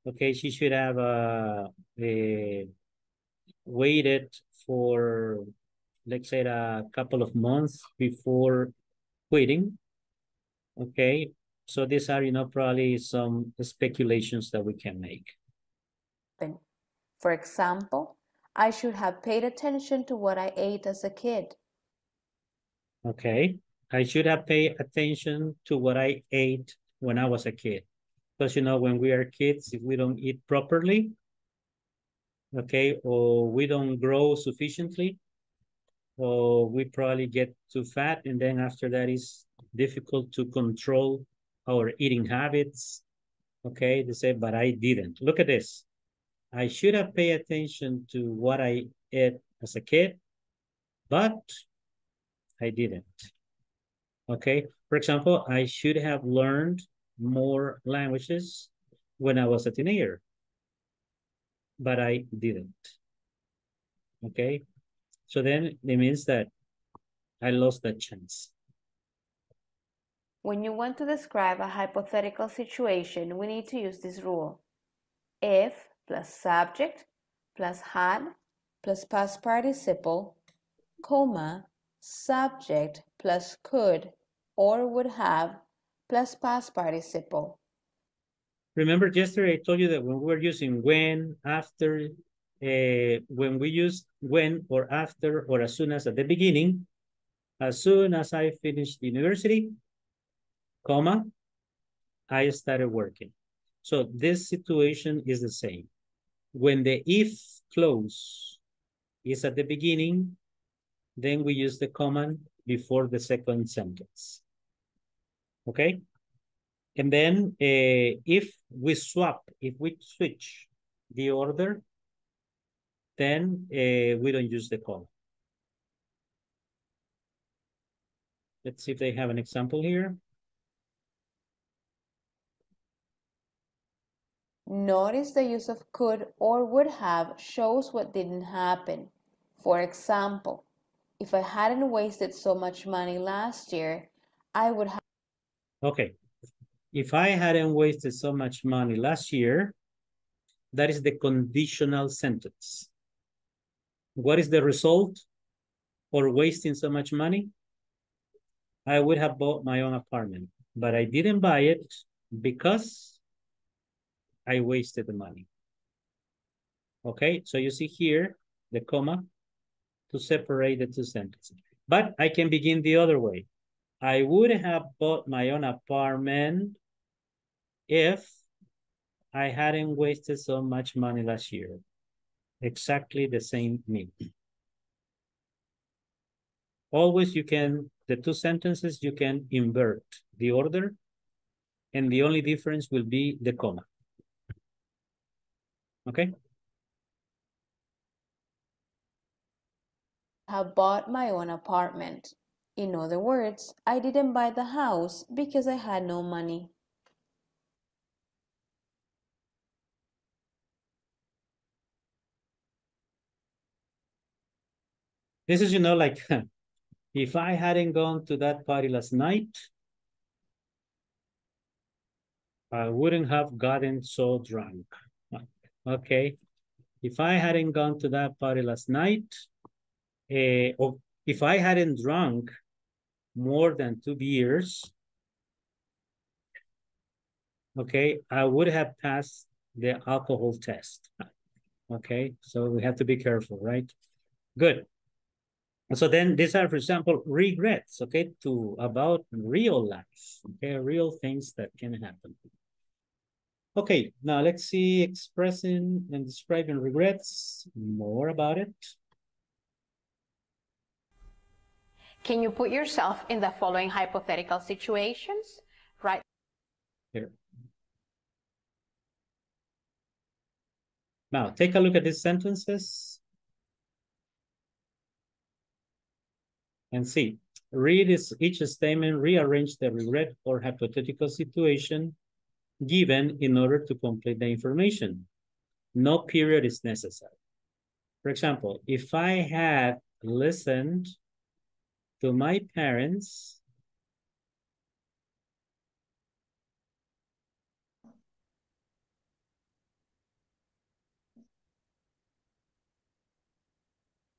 S1: Okay, she should have uh, uh, waited for, let's say, a couple of months before quitting. Okay, so these are, you know, probably some speculations that we can make.
S6: For example, I should have paid attention to what I ate as a kid.
S1: Okay, I should have paid attention to what I ate when I was a kid. Because, you know, when we are kids, if we don't eat properly, okay, or we don't grow sufficiently, or we probably get too fat, and then after that is difficult to control our eating habits. Okay, they say, but I didn't. Look at this. I should have paid attention to what I ate as a kid, but I didn't. Okay, for example, I should have learned more languages when I was a teenager, but I didn't. Okay, so then it means that I lost that chance.
S6: When you want to describe a hypothetical situation, we need to use this rule. If plus subject plus had plus past participle, comma, subject plus could or would have plus past participle.
S1: Remember yesterday I told you that when we were using when, after, uh, when we use when or after or as soon as at the beginning, as soon as I finished university, comma, I started working. So this situation is the same. When the if clause is at the beginning, then we use the comma before the second sentence. Okay? And then uh, if we swap, if we switch the order, then uh, we don't use the call. Let's see if they have an example here.
S6: Notice the use of could or would have shows what didn't happen. For example, if I hadn't wasted so much money last year, I would have.
S1: Okay. If I hadn't wasted so much money last year, that is the conditional sentence. What is the result for wasting so much money? I would have bought my own apartment, but I didn't buy it because I wasted the money. Okay, so you see here the comma to separate the two sentences. But I can begin the other way. I would have bought my own apartment if I hadn't wasted so much money last year. Exactly the same meaning. Always you can, the two sentences, you can invert the order and the only difference will be the comma. Okay?
S6: have bought my own apartment. In other words, I didn't buy the house because I had no money.
S1: This is, you know, like if I hadn't gone to that party last night, I wouldn't have gotten so drunk. Okay. If I hadn't gone to that party last night, uh, or if I hadn't drunk more than two beers, okay, I would have passed the alcohol test. Okay, so we have to be careful, right? Good. So then these are, for example, regrets, okay, to about real life, okay, real things that can happen. Okay, now let's see expressing and describing regrets, more about it.
S13: Can you put yourself in the following hypothetical situations? Right.
S1: Here. Now, take a look at these sentences. And see, read each statement, rearrange the regret or hypothetical situation given in order to complete the information. No period is necessary. For example, if I had listened to my parents,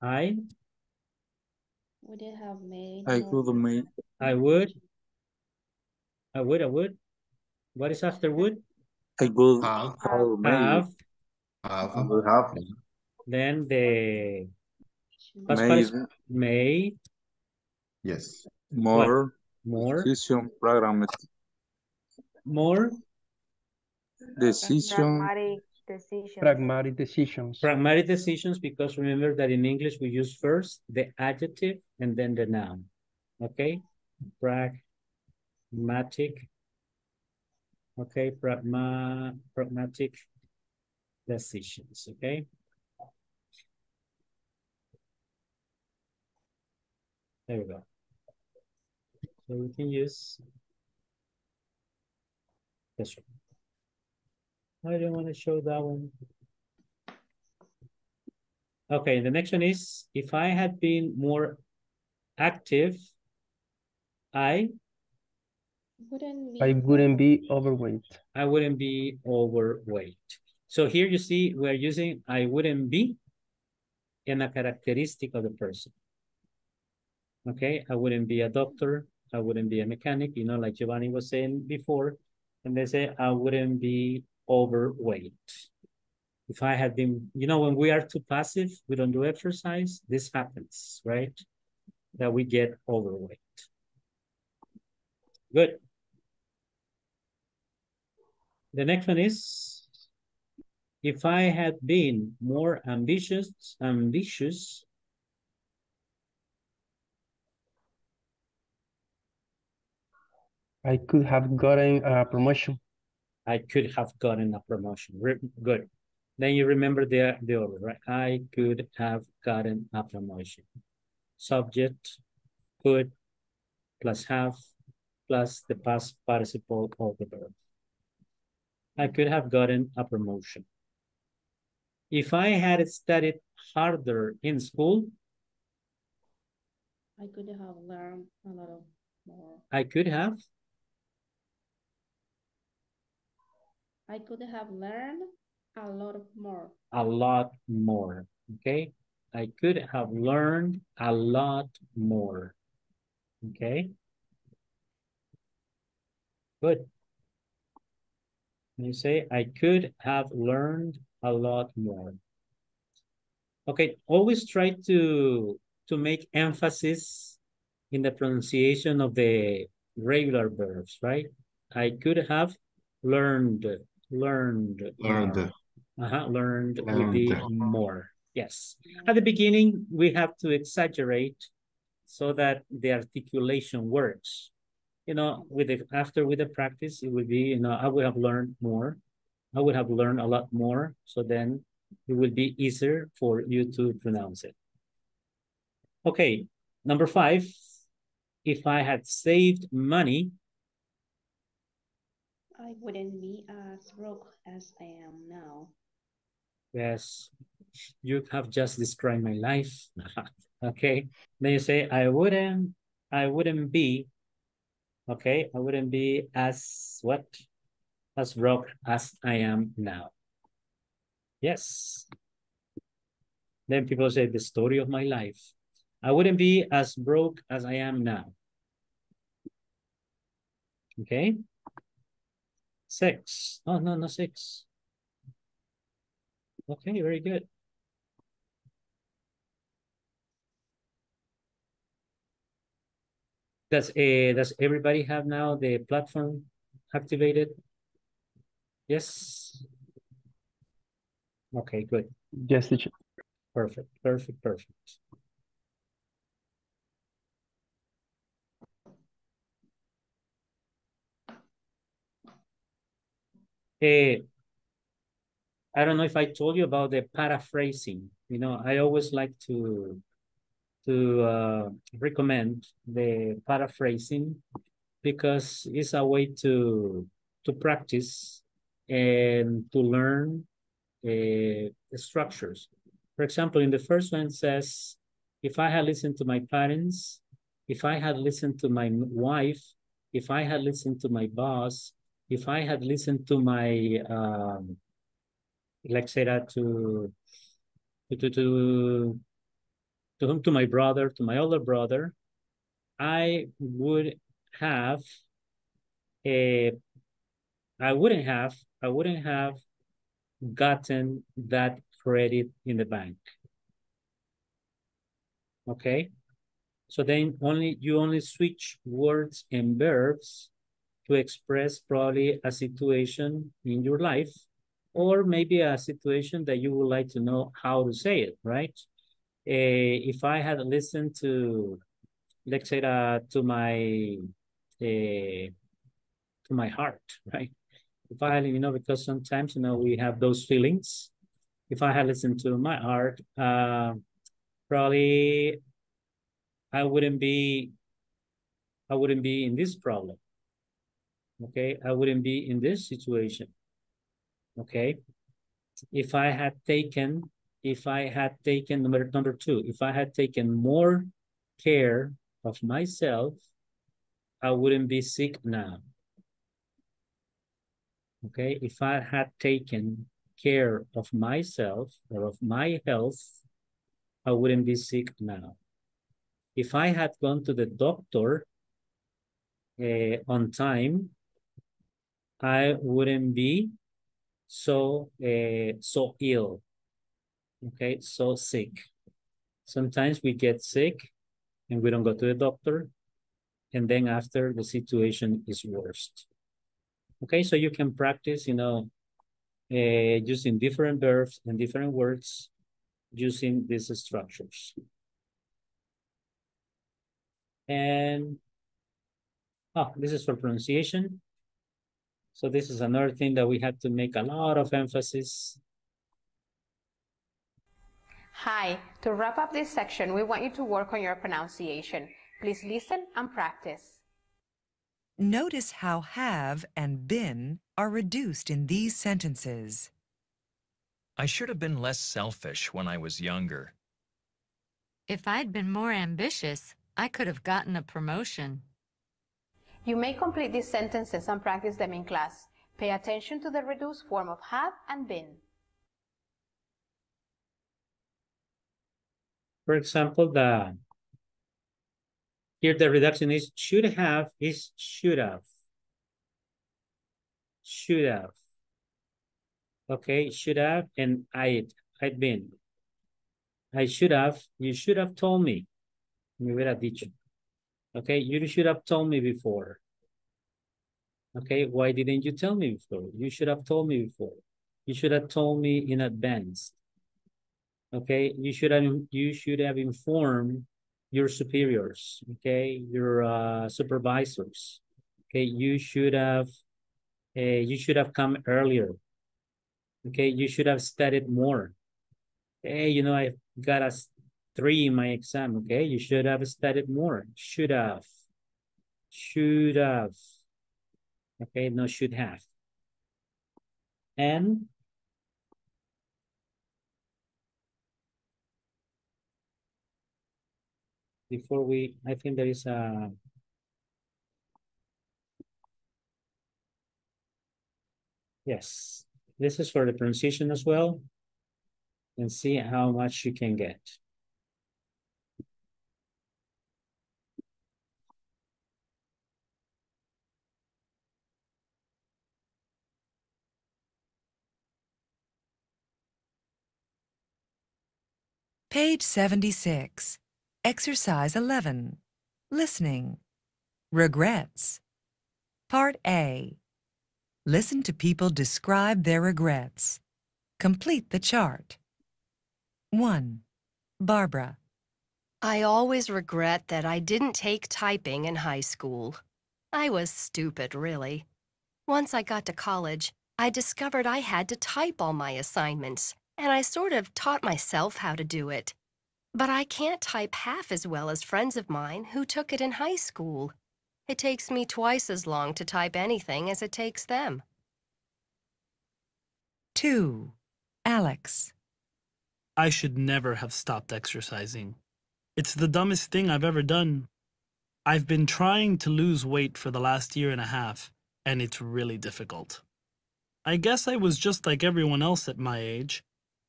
S1: I
S12: Would you have made?
S14: I
S12: more
S14: could make.
S1: I would. I would, I would. What is after would?
S14: I could
S15: Have.
S14: have.
S1: Have.
S15: Have.
S14: I would have
S1: Then the past
S14: made
S1: participle may
S15: Yes.
S14: more
S1: more
S14: decision programmed
S1: more
S14: decision
S11: Pragmatic decisions.
S16: Pragmatic decisions.
S1: pragmatic decisions because remember that in English we use first the adjective and then the noun. Okay? Pragmatic. Okay, pragma pragmatic decisions, okay? There we go. So we can use this one. I don't want to show that one. Okay, the next one is, if I had been more active, I,
S12: Wouldn't be.
S16: I wouldn't be overweight.
S1: I wouldn't be overweight. So here you see, we're using I wouldn't be in a characteristic of the person. Okay, I wouldn't be a doctor. I wouldn't be a mechanic, you know, like Giovanni was saying before. And they say I wouldn't be overweight. If I had been, you know, when we are too passive, we don't do exercise, this happens, right? That we get overweight. Good. The next one is, if I had been more ambitious, ambitious,
S16: I could have gotten a promotion.
S1: I could have gotten a promotion. Re good. Then you remember the, the order, right? I could have gotten a promotion. Subject, could, plus have, plus the past participle of the verb. I could have gotten a promotion. If I had studied harder in school,
S12: I could have learned a lot of more.
S1: I could have,
S12: I could have learned a lot more.
S1: a lot more, okay? I could have learned a lot more, okay? Good. You say, I could have learned a lot more. Okay, always try to, to make emphasis in the pronunciation of the regular verbs, right? I could have learned, learned.
S15: Learned.
S1: more. Uh-huh, learned would be more. Yes. At the beginning, we have to exaggerate so that the articulation works. You know, with the after with the practice, it would be, you know, I would have learned more. I would have learned a lot more. So then it will be easier for you to pronounce it. Okay, number five. If I had saved money,
S12: I wouldn't be as broke as I am now.
S1: yes, you have just described my life. okay, then you say I wouldn't, I wouldn't be. Okay, I wouldn't be as what? As broke as I am now. Yes. Then people say the story of my life. I wouldn't be as broke as I am now. Okay. Six. Oh, no, no, six. Okay, very good. Does uh, does everybody have now the platform activated? Yes. Okay, good.
S16: Yes, teacher.
S1: Perfect, perfect, perfect. Eh, I don't know if I told you about the paraphrasing. You know, I always like to to uh, recommend the paraphrasing because it's a way to to practice and to learn uh, structures. For example, in the first one says, if I had listened to my parents, if I had listened to my wife, if I had listened to my boss, if I had listened to my, um, to, to, to, to, to whom, to my brother, to my older brother, I would have a, I wouldn't have, I wouldn't have gotten that credit in the bank. Okay? So then only you only switch words and verbs to express probably a situation in your life or maybe a situation that you would like to know how to say it, right? Uh, if I had listened to, let's say that to my, uh, to my heart, right? If I you know, because sometimes, you know, we have those feelings. If I had listened to my heart, uh, probably I wouldn't be, I wouldn't be in this problem. Okay, I wouldn't be in this situation. Okay, if I had taken, if I had taken number number two, if I had taken more care of myself, I wouldn't be sick now. Okay, if I had taken care of myself or of my health, I wouldn't be sick now. If I had gone to the doctor uh, on time, I wouldn't be so uh, so ill. Okay, so sick. Sometimes we get sick and we don't go to the doctor, and then after the situation is worst. Okay, so you can practice, you know, uh, using different verbs and different words using these structures. And, oh, this is for pronunciation. So this is another thing that we have to make a lot of emphasis.
S13: Hi, to wrap up this section, we want you to work on your pronunciation. Please listen and practice.
S7: Notice how have and been are reduced in these sentences.
S8: I should have been less selfish when I was younger.
S9: If I'd been more ambitious, I could have gotten a promotion.
S13: You may complete these sentences and practice them in class. Pay attention to the reduced form of have and been.
S1: For example, the here the reduction is should have is should have. Should have. Okay, should have and I'd I'd been. I should have, you should have told me. Me hubiera dicho. Okay, you should have told me before. Okay, why didn't you tell me before? You should have told me before. You should have told me in advance. Okay, you should have you should have informed your superiors, okay, your uh, supervisors. Okay, you should have uh, you should have come earlier. Okay, you should have studied more. Hey, you know, I got a three in my exam. Okay, you should have studied more. Should have. Should have. Okay, no should have. And before we, I think there is a Yes, this is for the pronunciation as well. And see how much you can get.
S7: Page 76. Exercise 11. Listening. Regrets. Part A. Listen to people describe their regrets. Complete the chart. 1. Barbara.
S17: I always regret that I didn't take typing in high school. I was stupid, really. Once I got to college, I discovered I had to type all my assignments, and I sort of taught myself how to do it. But I can't type half as well as friends of mine who took it in high school. It takes me twice as long to type anything as it takes them.
S7: 2. Alex.
S18: I should never have stopped exercising. It's the dumbest thing I've ever done. I've been trying to lose weight for the last year and a half, and it's really difficult. I guess I was just like everyone else at my age.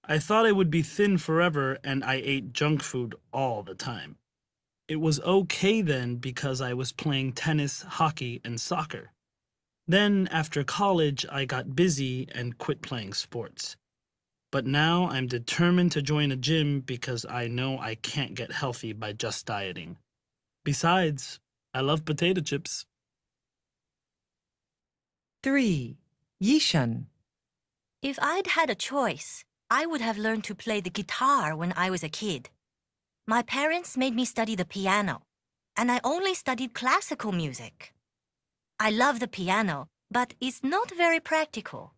S18: I thought I would be thin forever, and I ate junk food all the time. It was okay then because I was playing tennis, hockey, and soccer. Then, after college, I got busy and quit playing sports. But now I'm determined to join a gym because I know I can't get healthy by just dieting. Besides, I love potato chips.
S7: 3. Yishan.
S19: If I'd had a choice, I would have learned to play the guitar when I was a kid. My parents made me study the piano, and I only studied classical music. I love the piano, but it's not very practical.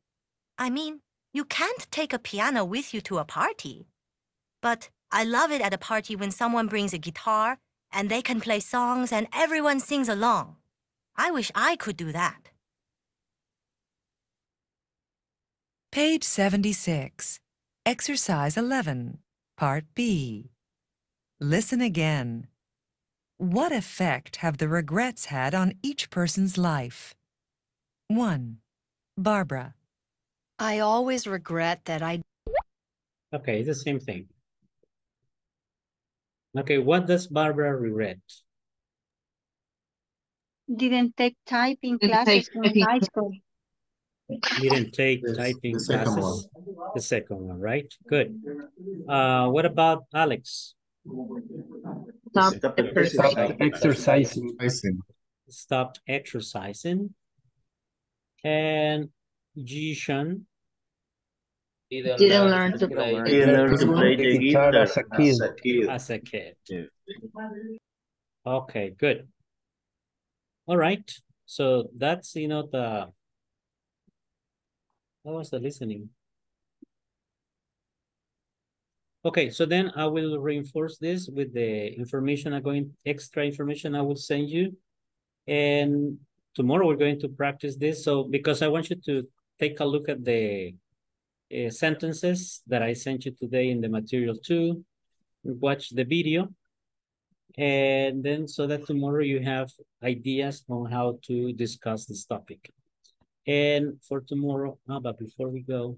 S19: I mean, you can't take a piano with you to a party. But I love it at a party when someone brings a guitar and they can play songs and everyone sings along. I wish I could do that.
S7: Page 76. Exercise 11. Part B. Listen again. What effect have the regrets had on each person's life? 1. Barbara.
S17: I always regret that I
S1: Okay, the same thing. Okay, what does Barbara regret?
S5: Didn't take typing classes in high school.
S1: Didn't take
S15: Yes,
S1: typing
S15: the second
S1: classes. The second one, right? Good. Uh, what about Alex?
S11: Stop
S15: Stop
S16: Stop exercising.
S15: Exercising.
S1: Stopped exercising. And Jishan,
S2: Didn't,
S11: Didn't
S2: learn
S11: learn
S2: to
S11: to
S2: play.
S11: play.
S15: He learned to play the
S16: Guitar
S15: guitar
S16: as a kid.
S15: as a kid.
S1: as a kid.
S15: Yeah.
S1: Okay, good. All right. So that's, you know, the, what was the listening? Okay, so then I will reinforce this with the information I'm going, extra information I will send you. And tomorrow we're going to practice this. So because I want you to take a look at the uh, sentences that I sent you today in the material too. Watch the video. And then so that tomorrow you have ideas on how to discuss this topic. And for tomorrow, ah, but before we go,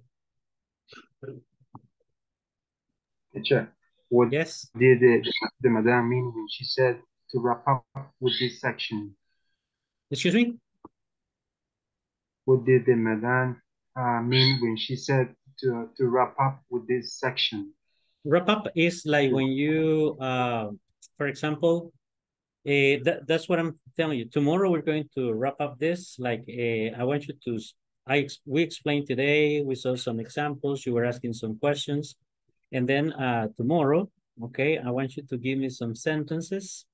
S10: Teacher, what
S1: yes,
S10: did the, the madam mean when she said to wrap up with this section?
S1: excuse me?
S10: What did the madam uh, mean when she said to, to wrap up with this section?
S1: Wrap up is like when you, uh, for example, Uh, that, that's what I'm telling you. Tomorrow we're going to wrap up this. Like, uh, I want you to, I we explained today, we saw some examples, you were asking some questions. And then uh, tomorrow, okay, I want you to give me some sentences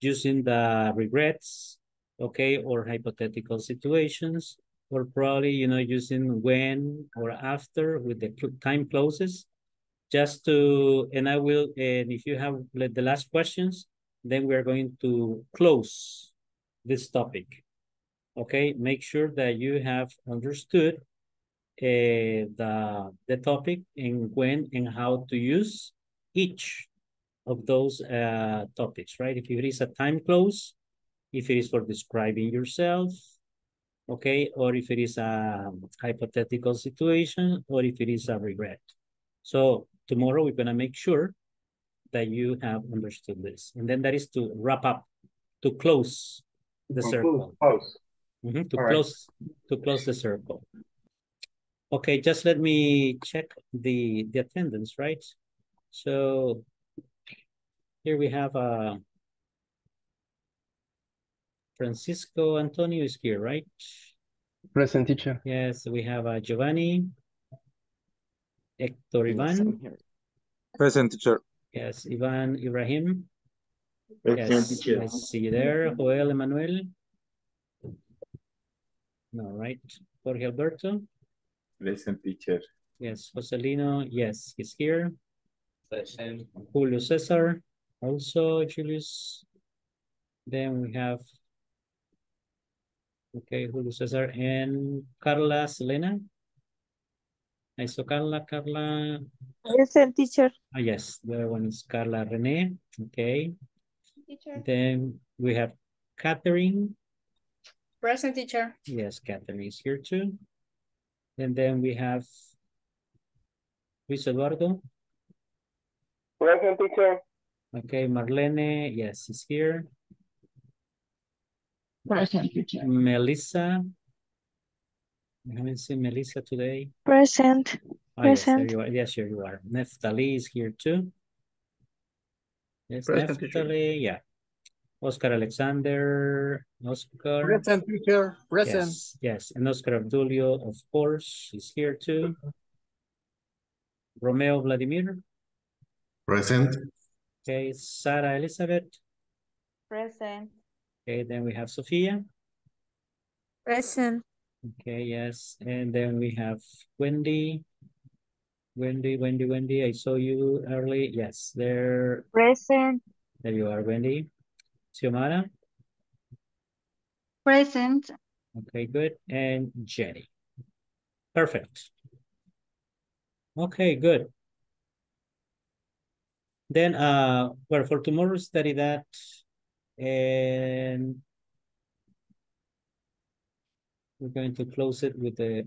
S1: using the regrets, okay, or hypothetical situations, or probably, you know, using when or after with the time clauses. Just to, and I will, and if you have the last questions, then we're going to close this topic. Okay, make sure that you have understood uh, the, the topic and when and how to use each of those uh, topics, right? If it is a time clause, if it is for describing yourself, okay, or if it is a hypothetical situation, or if it is a regret. So tomorrow we're gonna make sure that you have understood this. And then that is to wrap up, to close the
S10: Conclude,
S1: circle.
S10: close.
S1: Mhm, to
S10: All right.
S1: close, to close the circle. Okay, just let me check the, the attendance, right? So here we have, uh, Francisco Antonio is here, right?
S16: Present teacher.
S1: Yes, we have, uh, Giovanni. Hector Ivan.
S14: Present teacher.
S1: Yes, Ivan Ibrahim.
S14: Present,
S1: Yes. I see you there. Joel Emmanuel. No, right. Jorge Alberto.
S14: Present teacher.
S1: Yes, Joselino. Yes, he's here.
S2: Present.
S1: Julio Cesar. Also, Julius. Then we have. Okay, Julio Cesar and Carla Selena. I saw Carla, Carla.
S20: Present teacher.
S1: Ah, yes, the other one is Carla Rene. Okay.
S12: Teacher.
S1: Then we have Catherine.
S20: Present teacher.
S1: Yes, Catherine is here too. And then we have Luis Eduardo.
S20: Present teacher.
S1: Okay, Marlene, yes, he's here.
S11: Present teacher.
S1: Melissa. I haven't seen Melissa today.
S20: Present.
S1: Oh, yes, there
S20: Present.
S1: you are. Yes, here you are. Neftali is here too. Yes,
S14: Present, teacher.
S1: Neftali, yeah. Oscar Alexander, Oscar.
S14: Present teacher. Present.
S1: Yes, yes, and Oscar Abdulio, of course, is here too. Romeo Vladimir,
S15: Present.
S1: okay, Sarah Elizabeth,
S20: Present.
S1: okay, then we have Sophia,
S20: Present.
S1: Okay, yes, and then we have Wendy. Wendy, Wendy, Wendy, I saw you early, yes, there,
S20: Present.
S1: there you are, Wendy. Xiomara,
S5: Present.
S1: okay, good, and Jenny. Perfect. Okay, good. Then, uh, well, for tomorrow, study that. And we're going to close it with a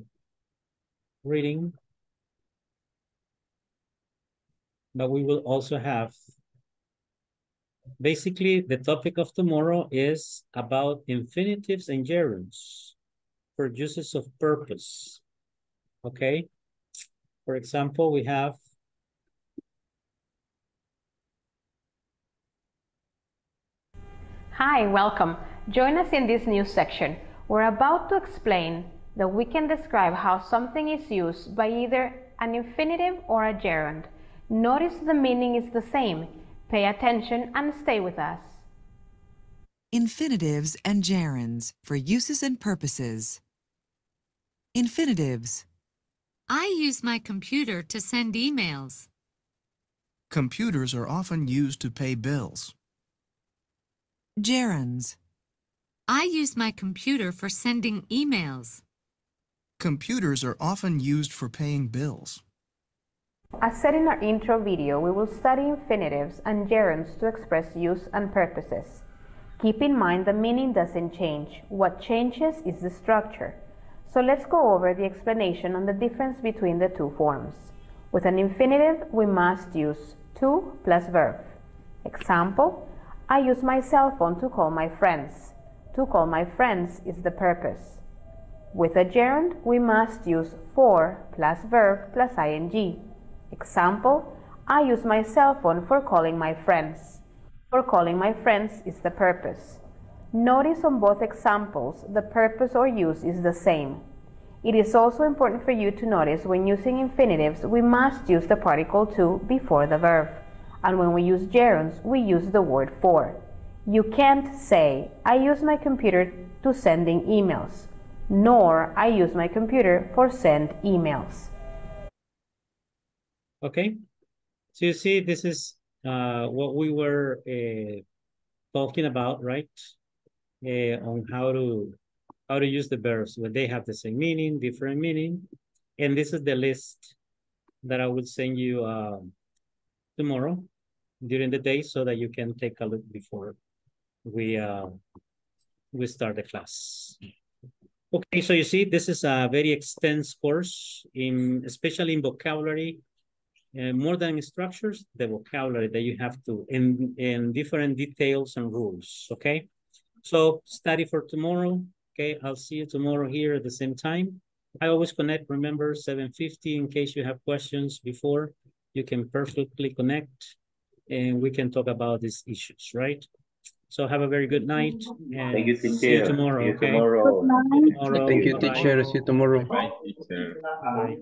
S1: reading. But we will also have, basically, the topic of tomorrow is about infinitives and gerunds for uses of purpose. Okay? For example, we have
S13: Hi, welcome. Join us in this new section. We're about to explain that we can describe how something is used by either an infinitive or a gerund. Notice the meaning is the same. Pay attention and stay with us.
S7: Infinitives and gerunds for uses and purposes. Infinitives.
S9: I use my computer to send emails.
S21: Computers are often used to pay bills.
S7: Gerunds.
S9: I use my computer for sending emails.
S21: Computers are often used for paying bills.
S13: As said in our intro video, we will study infinitives and gerunds to express use and purposes. Keep in mind the meaning doesn't change. What changes is the structure. So let's go over the explanation on the difference between the two forms. With an infinitive, we must use to plus verb. Example, I use my cell phone to call my friends. To call my friends is the purpose. With a gerund, we must use for plus verb plus ing. Example, I use my cell phone for calling my friends.
S6: For calling my friends is the purpose. Notice on both examples, the purpose or use is the same. It is also important for you to notice when using infinitives, we must use the particle to before the verb. And when we use gerunds, we use the word for. You can't say, I use my computer to sending emails, nor I use my computer for send emails.
S1: Okay, so you see, this is uh, what we were uh, talking about, right? Uh, on how to how to use the verbs when they have the same meaning, different meaning, and this is the list that I will send you uh, tomorrow during the day so that you can take a look before we uh, we start the class. Okay, so you see, this is a very extensive course in especially in vocabulary uh, more than structures, the vocabulary that you have to in in different details and rules. Okay, so study for tomorrow. Okay, I'll see you tomorrow here at the same time. I always connect. Remember, seven fifty. In case you have questions before, you can perfectly connect, and we can talk about these issues. Right. So have a very good night. And
S22: Thank you,
S1: See you tomorrow.
S22: See you
S1: okay.
S22: tomorrow.
S1: Tomorrow.
S16: Thank you,
S1: Bye-bye.
S16: teacher. See you tomorrow.
S22: Bye, teacher.
S1: Bye.